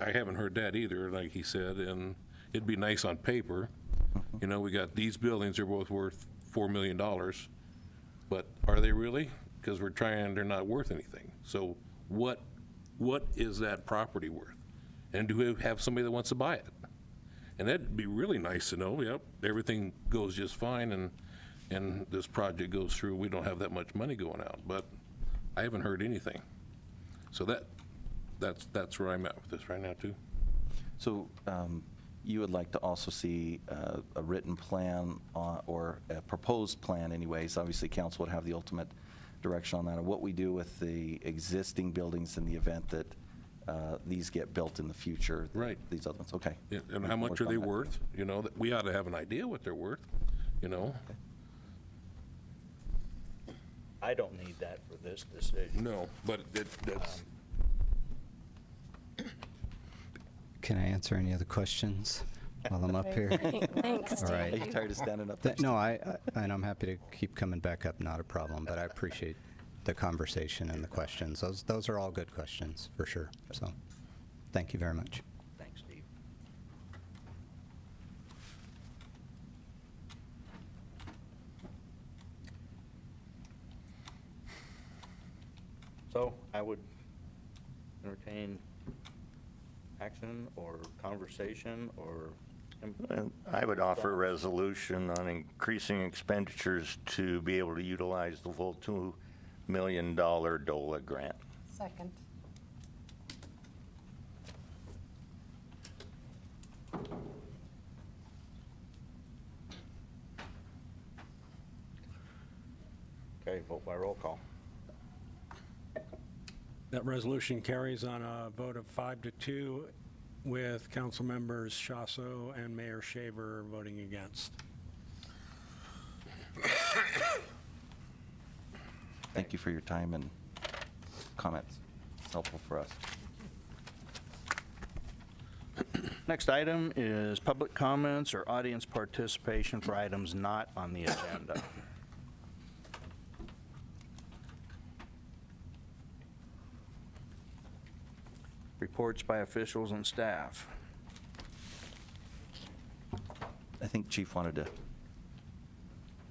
I haven't heard that either, like he said, and it'd be nice on paper. You know, we got these buildings, they're both worth $4 million, but are they really? Because we're trying, they're not worth anything. So what, what is that property worth? And do we have somebody that wants to buy it? And that'd be really nice to know, yep, everything goes just fine and, and this project goes through, we don't have that much money going out, but I haven't heard anything. So that, that's, that's where I'm at with this right now too. So um, you would like to also see uh, a written plan on- or a proposed plan anyways. Obviously, council would have the ultimate direction on that, And what we do with the existing buildings in the event that uh, these get built in the future. Right. These other ones, okay. Yeah, And We how much are on they that. worth? You know, that we ought to have an idea what they're worth, you know? I don't need that for this decision. No, but it, that's, Can I answer any other questions while I'm up here? Thanks, All right. Are you tired of standing up? Th- No, I, I- and I'm happy to keep coming back up, not a problem, but I appreciate the conversation and the questions. Those, those are all good questions, for sure. So, thank you very much. Thanks, Steve. So I would entertain action or conversation or. I would offer a resolution on increasing expenditures to be able to utilize the full $2 million DOLA grant. Second. Okay, vote by roll call. That resolution carries on a vote of five to two with council members Shasso and Mayor Shaver voting against. Thank you for your time and comments. It's helpful for us. Next item is public comments or audience participation for items not on the agenda. Reports by officials and staff. I think Chief wanted to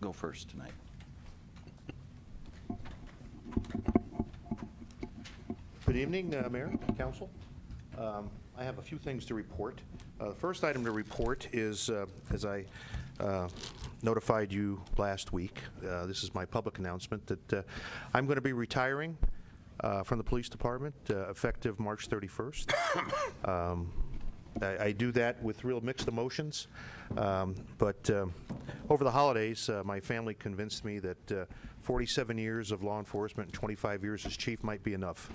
go first tonight. Good evening, uh, Mayor, Council. Um, I have a few things to report. Uh, The first item to report is, uh, as I uh, notified you last week, uh, this is my public announcement, that uh, I'm going to be retiring uh, from the Police Department uh, effective March 31st. Um, I I do that with real mixed emotions, Um, but um, over the holidays, uh, my family convinced me that uh, 47 years of law enforcement and 25 years as chief might be enough.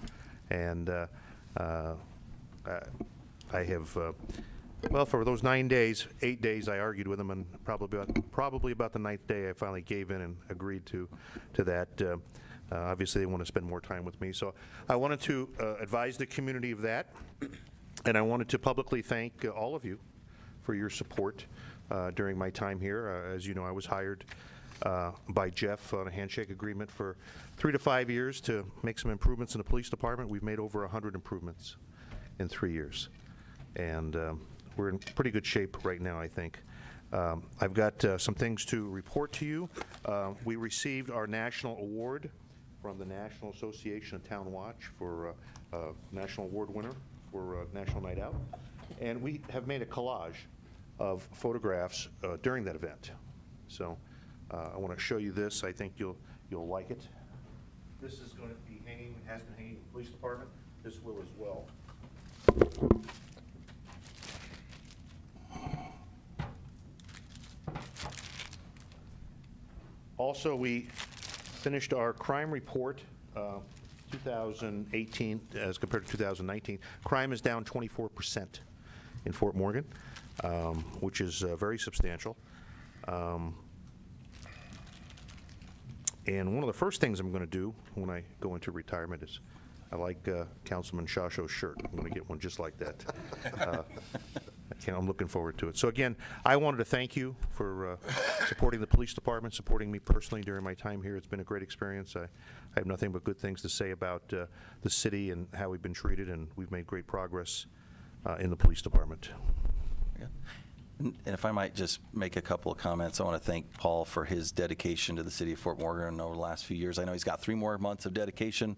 And uh, uh, I- have, well, for those nine days, eight days, I argued with them, and probably about, probably about the ninth day, I finally gave in and agreed to, to that. Uh, Obviously, they want to spend more time with me, so I wanted to uh, advise the community of that, and I wanted to publicly thank uh, all of you for your support uh, during my time here. Uh, As you know, I was hired uh, by Jeff on a handshake agreement for three to five years to make some improvements in the police department. We've made over 100 improvements in three years. And um, we're in pretty good shape right now, I think. Um, I've got some things to report to you. We received our national award from the National Association of Town Watch for uh, uh, National Award winner for uh, National Night Out. And we have made a collage of photographs uh, during that event. So uh, I want to show you this. I think you'll, you'll like it. This is going to be hanging, has been hanging in the police department. This will as well. Also, we finished our crime report, uh, 2018 as compared to 2019. Crime is down 24% in Fort Morgan, um, which is uh, very substantial. Um, And one of the first things I'm going to do when I go into retirement is, I like uh, Councilman Shasho's shirt. I'm going to get one just like that. Uh, Can't- I'm looking forward to it. So again, I wanted to thank you for uh, supporting the police department, supporting me personally during my time here. It's been a great experience. I I have nothing but good things to say about uh, the city and how we've been treated, and we've made great progress uh, in the police department. And and if I might just make a couple of comments, I want to thank Paul for his dedication to the city of Fort Morgan over the last few years. I know he's got three more months of dedication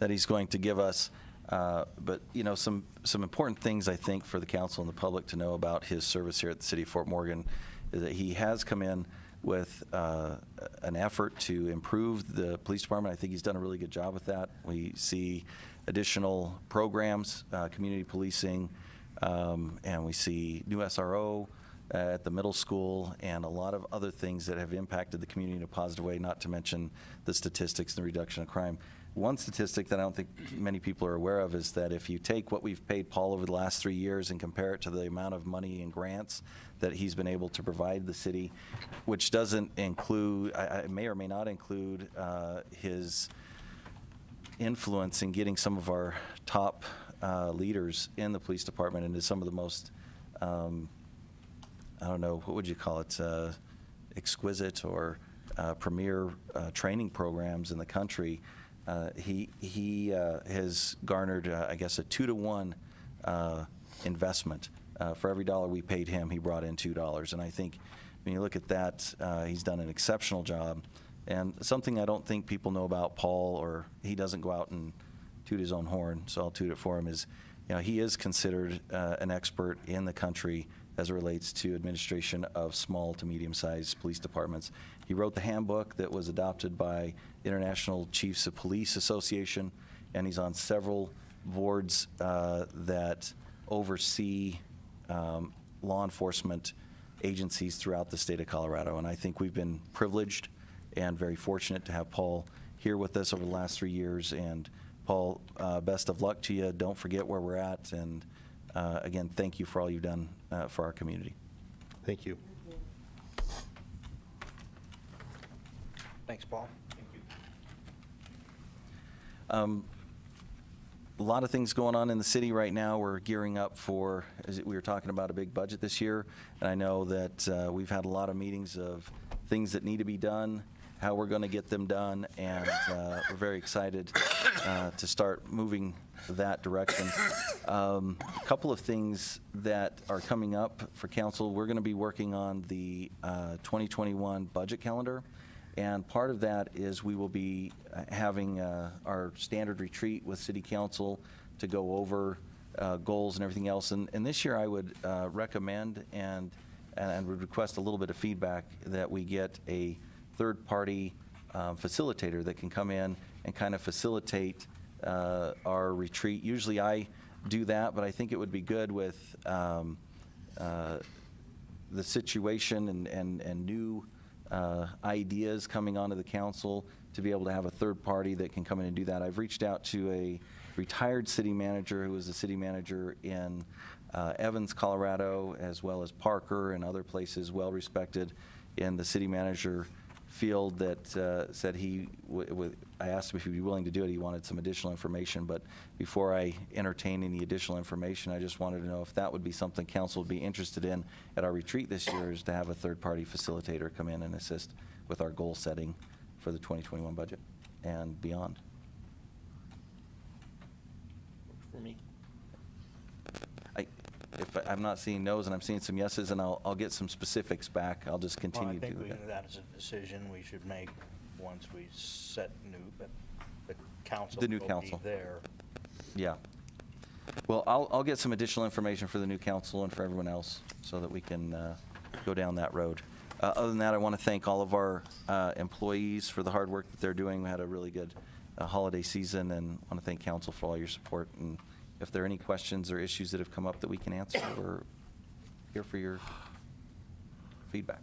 that he's going to give us. Uh, But, you know, some, some important things, I think, for the council and the public to know about his service here at the city of Fort Morgan is that he has come in with uh, an effort to improve the police department. I think he's done a really good job with that. We see additional programs, uh, community policing, Um, And we see new SRO at the middle school and a lot of other things that have impacted the community in a positive way, not to mention the statistics and the reduction of crime. One statistic that I don't think many people are aware of is that if you take what we've paid Paul over the last three years and compare it to the amount of money and grants that he's been able to provide the city, which doesn't include, I, I may or may not include uh, his influence in getting some of our top uh, leaders in the police department into some of the most, um, I don't know, what would you call it, uh, exquisite or uh, premier uh, training programs in the country. Uh, he he uh, has garnered, uh, I guess, a two to one investment. For every dollar we paid him, he brought in two dollars. And I think when you look at that, he's done an exceptional job. And something I don't think people know about Paul, or he doesn't go out and toot his own horn, so I'll toot it for him, is you know, he is considered uh, an expert in the country as it relates to administration of small to medium-sized police departments. He wrote the handbook that was adopted by International Chiefs of Police Association, and he's on several boards uh, that oversee um, law enforcement agencies throughout the state of Colorado. And I think we've been privileged and very fortunate to have Paul here with us over the last three years. And Paul, uh, best of luck to you. Don't forget where we're at. And uh, again, thank you for all you've done uh, for our community. Thank you. Thanks, Paul. Thank Um, a lot of things going on in the city right now. We're gearing up for, as we were talking about, a big budget this year. And I know that uh, we've had a lot of meetings of things that need to be done, how we're going to get them done, and uh, we're very excited uh, to start moving that direction. Um, a couple of things that are coming up for council. We're going to be working on the uh, 2021 budget calendar. And part of that is we will be uh, having uh, our standard retreat with city council to go over uh, goals and everything else. And, and this year I would uh, recommend and, and would request a little bit of feedback that we get a third-party um, facilitator that can come in and kind of facilitate uh, our retreat. Usually I do that, but I think it would be good with um, uh, the situation and, and, and new uh, ideas coming onto the council to be able to have a third party that can come in and do that. I've reached out to a retired city manager who was a city manager in uh, Evans, Colorado, as well as Parker and other places, well respected in the city manager field that uh, said he, I asked him if he'd be willing to do it. He wanted some additional information, but before I entertain any additional information, I just wanted to know if that would be something council would be interested in at our retreat this year, is to have a third-party facilitator come in and assist with our goal setting for the 2021 budget and beyond. For me. I, if I- I'm not seeing no's and I'm seeing some yeses, and I'll, I'll get some specifics back. I'll just Well, I continue to think do we- that. that is a decision we should make once we set new, but the council The new will be council. there. Yeah. Well, I'll, I'll get some additional information for the new council and for everyone else so that we can uh, go down that road. Uh, Other than that, I want to thank all of our uh, employees for the hard work that they're doing. We had a really good uh, holiday season and want to thank council for all your support. And if there are any questions or issues that have come up that we can answer, we're here for your feedback.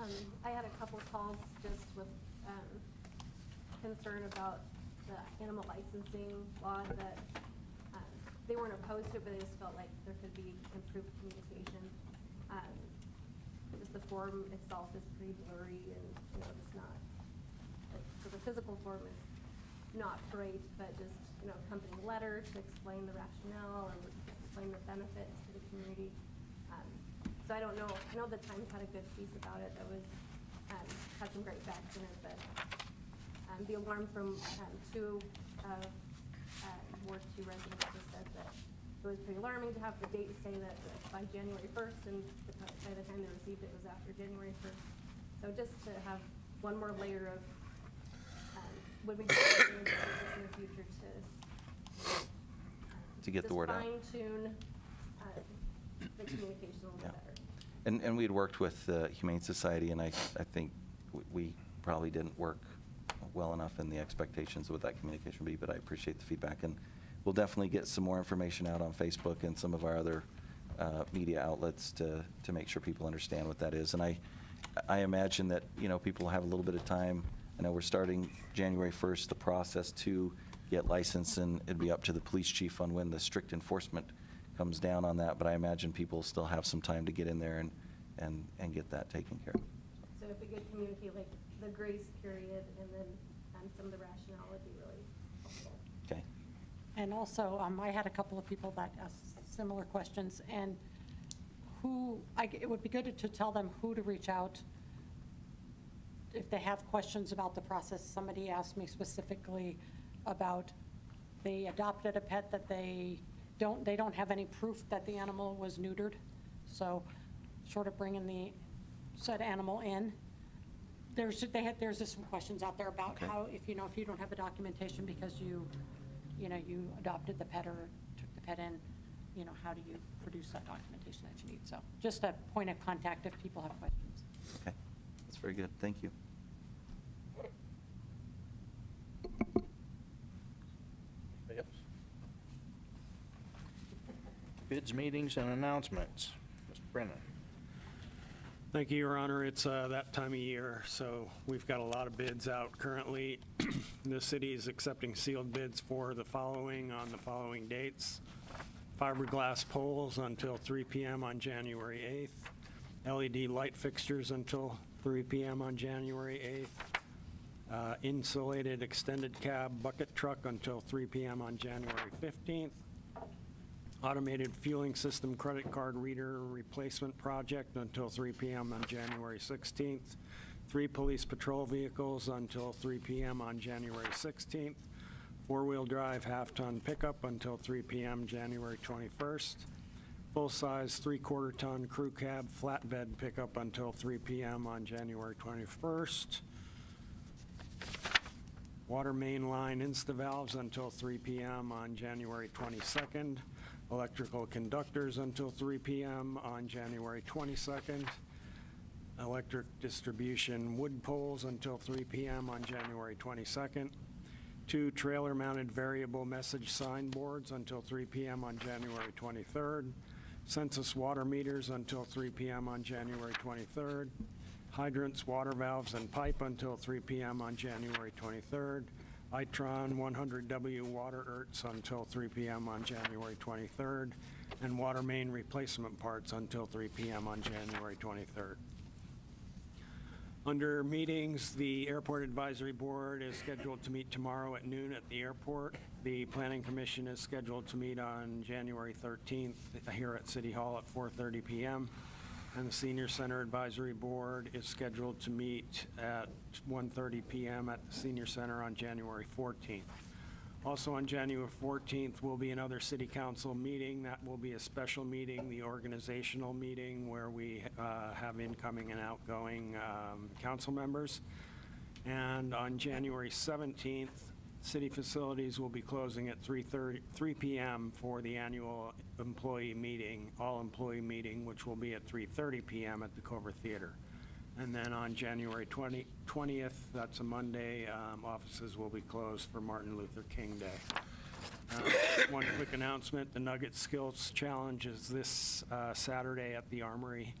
Um, I had a couple calls just with, um, concern about the animal licensing law that, um, they weren't opposed to it, but they just felt like there could be improved communication. Um, just the form itself is pretty blurry and, you know, it's not, like, so the physical form is not great, but just, you know, accompanying letter to explain the rationale and explain the benefits to the community. Um, So I don't know, I know the Times had a good piece about it that was, um, had some great facts in it, but, um, the alarm from, um, two of, uh, Ward Two residents just said that it was pretty alarming to have the date say that by January first, and the- by the time they received it it was after January first. So just to have one more layer of, um, would we this in the future to, To get the word out. Fine tune, uh, the communication a little Yeah. better. And, and we had worked with the Humane Society, and I, I think we probably didn't work well enough in the expectations of what that communication would be, but I appreciate the feedback. And we'll definitely get some more information out on Facebook and some of our other uh, media outlets to, to make sure people understand what that is. And I, I imagine that, you know, people have a little bit of time. I know we're starting January 1st, the process to get licensed, and it'd be up to the police chief on when the strict enforcement comes down on that. But I imagine people still have some time to get in there and, and, and get that taken care of. So if we could communicate like the grace period and then um, some of the rationale would be really helpful. Okay? And also, um, I had a couple of people that asked similar questions, and who, I, it would be good to tell them who to reach out if they have questions about the process. Somebody asked me specifically about, they adopted a pet that they don't, they don't have any proof that the animal was neutered. So, sort of bringing the said animal in, there's, they had, there's just some questions out there about Okay. how, if, you know, if you don't have the documentation because you, you know, you adopted the pet or took the pet in, you know, how do you produce that documentation that you need? So just a point of contact if people have questions. Okay. That's very good. Thank you. Bids, meetings, and announcements. Mr. Brennan. Thank you, Your Honor. It's uh, that time of year, so we've got a lot of bids out currently. The city is accepting sealed bids for the following on the following dates. Fiberglass poles until 3 PM on January 8th. LED light fixtures until 3 PM on January 8th. Uh, Insulated extended cab bucket truck until 3 PM on January 15th. Automated fueling system credit card reader replacement project until 3 PM on January 16th. Three police patrol vehicles until 3 PM on January 16th. Four-wheel drive half-ton pickup until 3 PM January 21st. Full-size three-quarter ton crew cab flatbed pickup until 3 PM on January 21st. Water main line insta-valves until 3 PM on January 22nd. Electrical conductors until 3 PM on January 22nd. Electric distribution wood poles until 3 PM on January 22nd. Two trailer-mounted variable message signboards until 3 PM on January 23rd. Sensus water meters until 3 PM on January 23rd. Hydrants, water valves, and pipe until 3 PM on January 23rd. Itron 100W water ERTs until 3 PM on January 23rd. And water main replacement parts until 3 PM on January 23rd. Under meetings, the Airport Advisory Board is scheduled to meet tomorrow at noon at the airport. The Planning Commission is scheduled to meet on January 13th here at City Hall at 4:30 PM. And the Senior Center Advisory Board is scheduled to meet at 1:30 PM at the Senior Center on January 14th. Also on January 14th will be another city council meeting. That will be a special meeting, the organizational meeting, where we uh, have incoming and outgoing um, council members. And on January 17th, city facilities will be closing at 3:30, 3 PM for the annual employee meeting, all-employee meeting, which will be at 3:30 PM at the Cover Theater. And then on January 20 20th, that's a Monday, um, offices will be closed for Martin Luther King Day. Uh, One quick announcement, the Nugget Skills Challenge is this uh, Saturday at the Armory.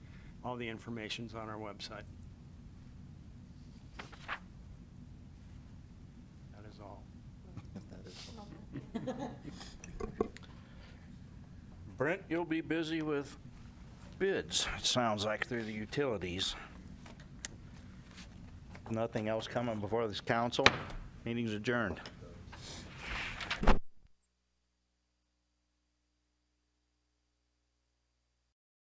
All the information's on our website. That is all. Brent, you'll be busy with bids, it sounds like, through the utilities. Nothing else coming before this council. Meeting's adjourned.